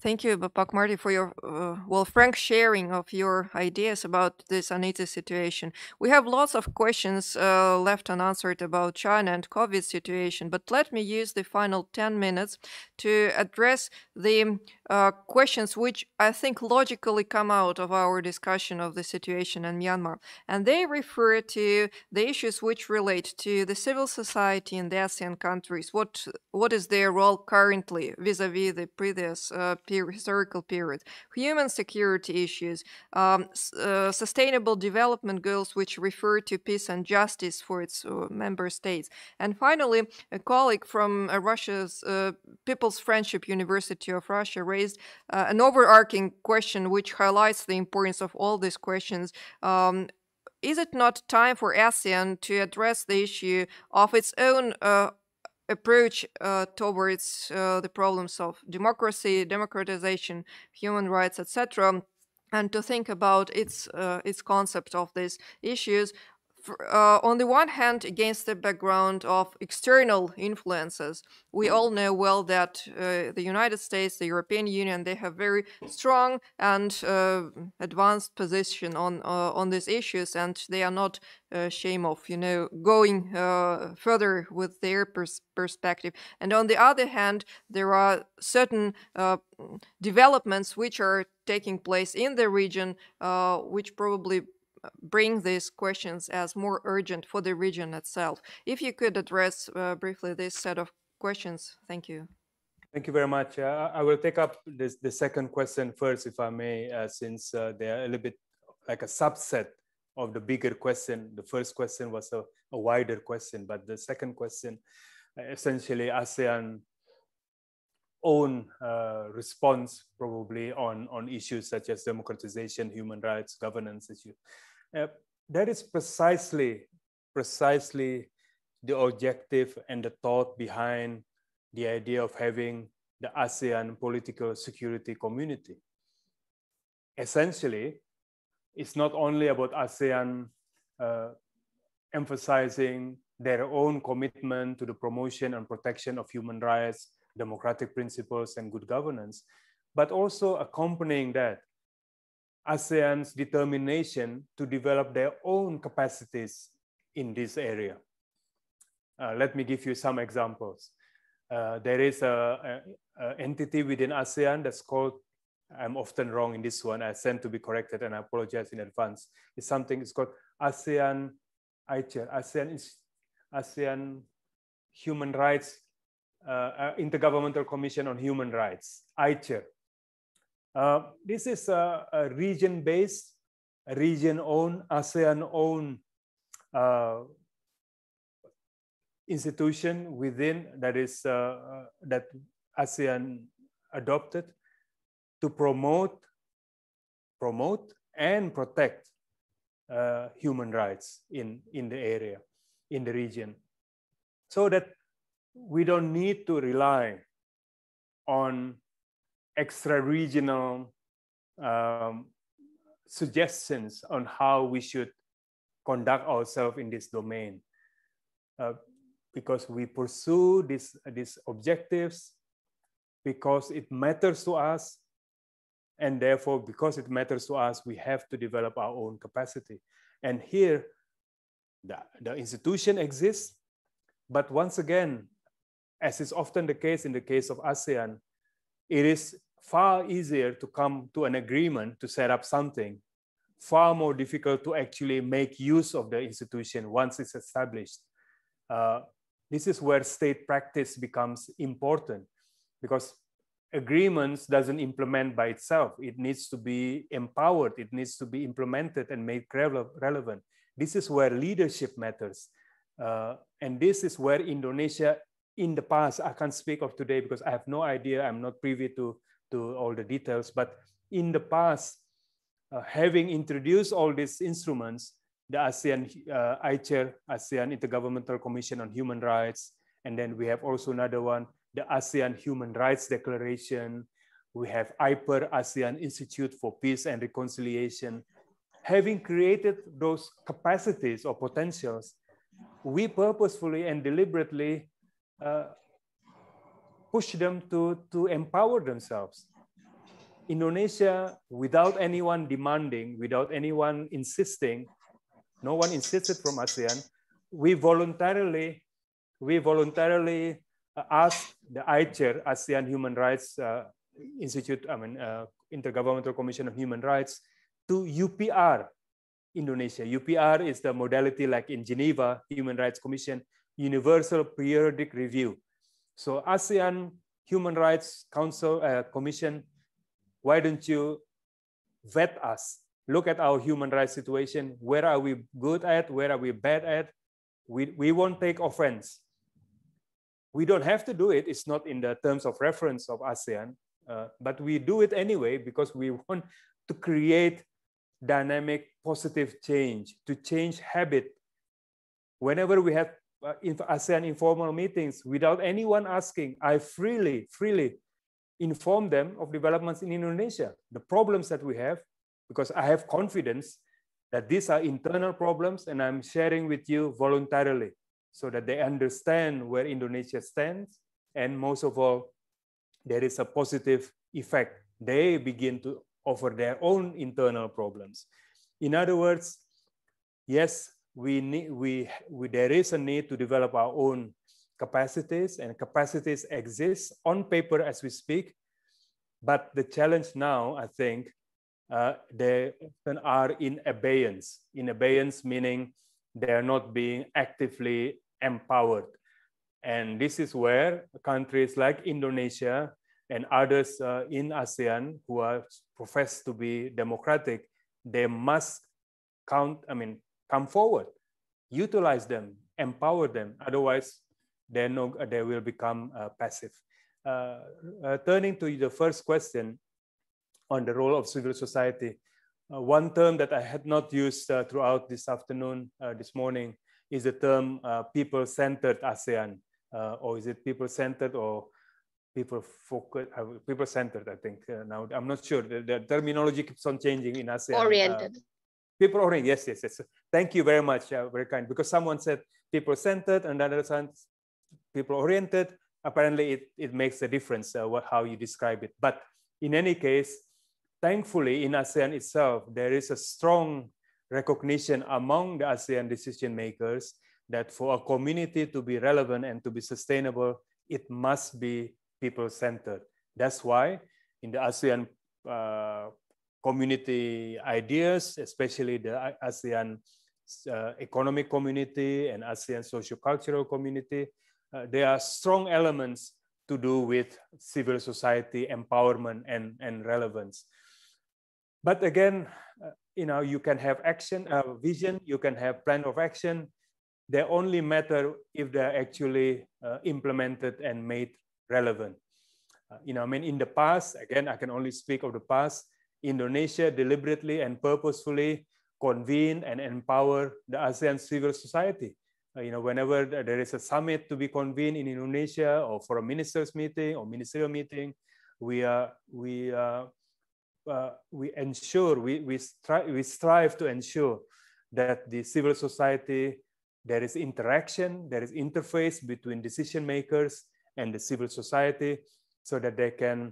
Thank you. Bapak Marty, for your uh, well frank sharing of your ideas about this uneasy situation. We have lots of questions uh, left unanswered about China and COVID situation, but let me use the final 10 minutes to address the uh, questions which I think logically come out of our discussion of the situation in Myanmar. And they refer to the issues which relate to the civil society in the ASEAN countries. What, what is their role currently vis-a-vis the previous uh, historical period, human security issues, um, uh, sustainable development goals which refer to peace and justice for its uh, member states. And finally, a colleague from uh, Russia's uh, People's Friendship University of Russia raised an overarching question which highlights the importance of all these questions. Um, is it not time for ASEAN to address the issue of its own uh, approach uh, towards uh, the problems of democracy, democratization, human rights, etc., and to think about its uh, its concept of these issues uh, on the one hand, against the background of external influences, we all know well that uh, the United States, the European Union, they have very strong and uh, advanced position on uh, on these issues, and they are not ashamed of, you know, going uh, further with their pers perspective. And on the other hand, there are certain uh, developments which are taking place in the region, which probably bring these questions as more urgent for the region itself. If you could address uh, briefly this set of questions, thank you. Thank you very much. Uh, I will take up this, the second question first, if I may, uh, since uh, they are a little bit like a subset of the bigger question. The first question was a, a wider question, but the second question, uh, essentially ASEAN own uh, response probably on, on issues such as democratization, human rights, governance issues. Uh, that is precisely, precisely the objective and the thought behind the idea of having the ASEAN political security community. Essentially, it's not only about ASEAN uh, emphasizing their own commitment to the promotion and protection of human rights, democratic principles, and good governance, but also accompanying that ASEAN's determination to develop their own capacities in this area. Uh, let me give you some examples. Uh, there is a, entity within ASEAN that's called, I'm often wrong in this one, I sent to be corrected and I apologize in advance. It's something, it's called ASEAN ASEAN, ASEAN Human Rights, uh, uh, Intergovernmental Commission on Human Rights, ICHR. Uh, this is a, a region-based, region-owned, ASEAN-owned uh, institution within that is uh, uh, that ASEAN adopted to promote, promote and protect uh, human rights in, in the area, in the region. So that we don't need to rely on extra regional um, suggestions on how we should conduct ourselves in this domain. Uh, because we pursue these, these objectives, because it matters to us, and therefore, because it matters to us, we have to develop our own capacity. And here, the, the institution exists, but once again, as is often the case in the case of ASEAN, it is far easier to come to an agreement to set up something, far more difficult to actually make use of the institution once it's established. Uh, this is where state practice becomes important because agreements doesn't implement by itself. It needs to be empowered. It needs to be implemented and made relevant. This is where leadership matters. Uh, and this is where Indonesia in the past, I can't speak of today because I have no idea, I'm not privy to, to all the details, but in the past, uh, having introduced all these instruments, the ASEAN uh, ICHR, ASEAN Intergovernmental Commission on Human Rights, and then we have also another one, the ASEAN Human Rights Declaration. We have IPER, ASEAN Institute for Peace and Reconciliation. Having created those capacities or potentials, we purposefully and deliberately push them to, to empower themselves. Indonesia, without anyone demanding, without anyone insisting, no one insisted from ASEAN, we voluntarily, we voluntarily uh, asked the ICHR, ASEAN Human Rights uh, Institute, I mean, uh, Intergovernmental Commission on Human Rights, to UPR Indonesia. UPR is the modality like in Geneva, Human Rights Commission, Universal Periodic Review. So ASEAN Human Rights Council uh, Commission, why don't you vet us? Look at our human rights situation. Where are we good at? Where are we bad at? We, we won't take offense. We don't have to do it. It's not in the terms of reference of ASEAN, uh, but we do it anyway because we want to create dynamic positive change, to change habit. Whenever we have uh, ASEAN informal meetings without anyone asking, I freely, freely inform them of developments in Indonesia, the problems that we have, because I have confidence that these are internal problems and I'm sharing with you voluntarily so that they understand where Indonesia stands. And most of all, there is a positive effect. They begin to offer their own internal problems. In other words, yes, we need, we, we, there is a need to develop our own capacities and capacities exist on paper as we speak. But the challenge now, I think, uh, they often are in abeyance. In abeyance meaning they are not being actively empowered. And this is where countries like Indonesia and others uh, in ASEAN who are professed to be democratic, they must count, I mean, come forward, utilize them, empower them. Otherwise, they, no, they will become uh, passive. Uh, uh, turning to the first question on the role of civil society, uh, one term that I had not used uh, throughout this afternoon, uh, this morning, is the term people-centered ASEAN, or is it people-centered or people focus, people-centered, I think. now, I'm not sure. The, the, terminology keeps on changing in ASEAN. Oriented people oriented yes yes yes thank you very much uh, very kind because someone said people centered and other sense people oriented. Apparently it, it makes a difference uh, what, how you describe it. But in any case thankfully in asean itself there is a strong recognition among the asean decision makers that for a community to be relevant and to be sustainable it must be people centered. That's why in the asean uh, community ideas, especially the ASEAN uh, economic community and ASEAN socio-cultural community. Uh, there are strong elements to do with civil society empowerment and, and relevance. But again, uh, you know, you can have action, uh, vision, you can have plan of action. They only matter if they're actually uh, implemented and made relevant. Uh, you know, I mean, in the past, again, I can only speak of the past, Indonesia deliberately and purposefully convene and empower the ASEAN civil society. Uh, you know, whenever there is a summit to be convened in Indonesia or for a ministers meeting or ministerial meeting, we uh, we uh, we ensure we we strive we strive to ensure that the civil society there is interaction, there is interface between decision makers and the civil society, so that they can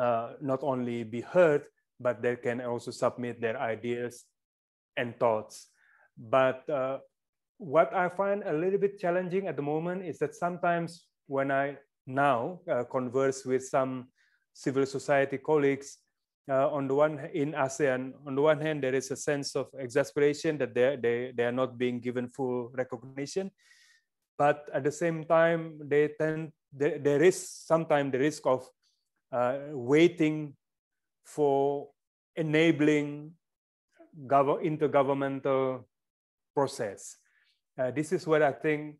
uh, not only be heard but they can also submit their ideas and thoughts. But uh, what I find a little bit challenging at the moment is that sometimes when I now uh, converse with some civil society colleagues, uh, on the one in ASEAN, on the one hand, there is a sense of exasperation that they, they, they are not being given full recognition. But at the same time, they tend, there, is sometimes the risk of uh, waiting for enabling intergovernmental process. Uh, this is where I think,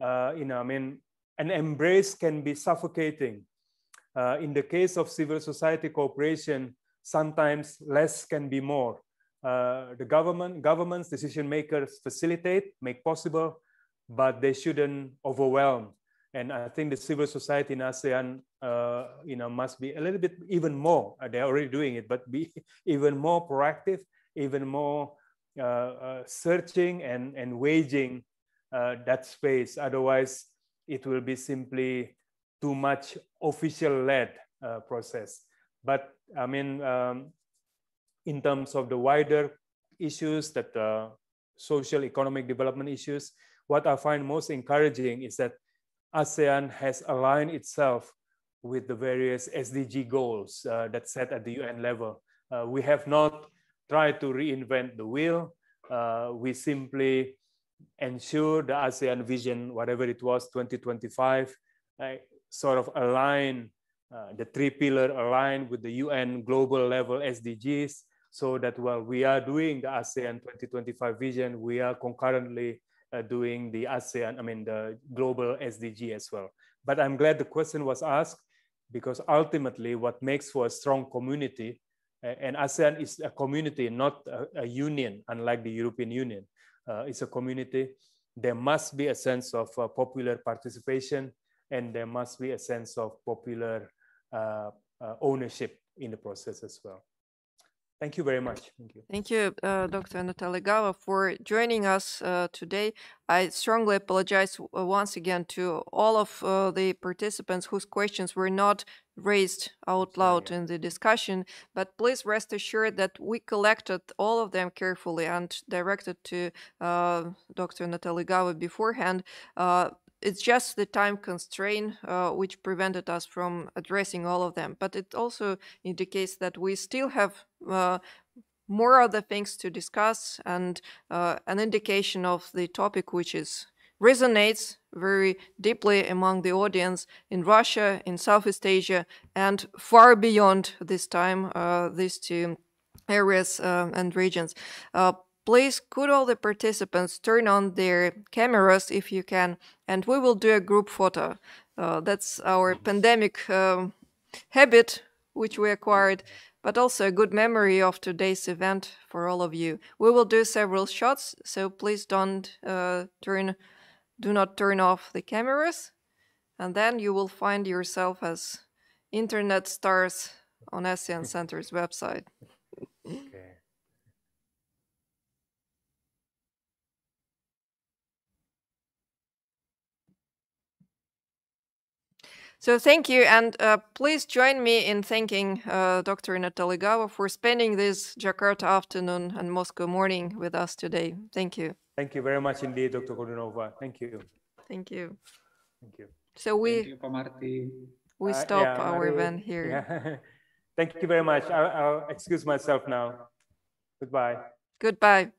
uh, you know, I mean, an embrace can be suffocating. Uh, in the case of civil society cooperation, sometimes less can be more. Uh, the government, governments, decision makers facilitate, make possible, but they shouldn't overwhelm. And I think the civil society in ASEAN, uh, you know, must be a little bit even more. Uh, they're already doing it, but be even more proactive, even more uh, uh, searching and and waging uh, that space. Otherwise, it will be simply too much official-led process. But I mean, um, in terms of the wider issues that uh, social economic development issues, what I find most encouraging is that ASEAN has aligned itself with the various SDG goals uh, that set at the UN level. Uh, we have not tried to reinvent the wheel. Uh, we simply ensure the ASEAN vision, whatever it was, 2025, uh, sort of align uh, the three pillar align with the UN global level SDGs so that while we are doing the ASEAN 2025 vision, we are concurrently uh, doing the ASEAN, I mean, the global SDG as well. But I'm glad the question was asked because ultimately what makes for a strong community and ASEAN is a community, not a, a union, unlike the European Union. Uh, it's a community. There must be a sense of uh, popular participation and there must be a sense of popular uh, uh, ownership in the process as well. Thank you very much. Thank you. Thank you, uh, Dr. Natalegawa, for joining us uh, today. I strongly apologize uh, once again to all of uh, the participants whose questions were not raised out loud in the discussion, but please rest assured that we collected all of them carefully and directed to Dr. Natalegawa beforehand it's just the time constraint uh, which prevented us from addressing all of them. But it also indicates that we still have uh, more other things to discuss and uh, an indication of the topic which is resonates very deeply among the audience in Russia, in Southeast Asia, and far beyond this time, uh, these two areas uh, and regions. Uh, Please could all the participants turn on their cameras if you can, and we will do a group photo. Uh, that's our pandemic um, habit, which we acquired, but also a good memory of today's event for all of you. We will do several shots, so please don't uh, turn, do not turn off the cameras, and then you will find yourself as internet stars on ASEAN Center's website. So thank you, and uh, please join me in thanking uh, Dr. Natalegawa for spending this Jakarta afternoon and Moscow morning with us today. Thank you. Thank you very much indeed, Dr. Koldunova. Thank you. Thank you. Thank you. So we you, Marty. we uh, stop yeah, our event here. Yeah. Thank you very much. I'll, I'll excuse myself now. Goodbye. Goodbye.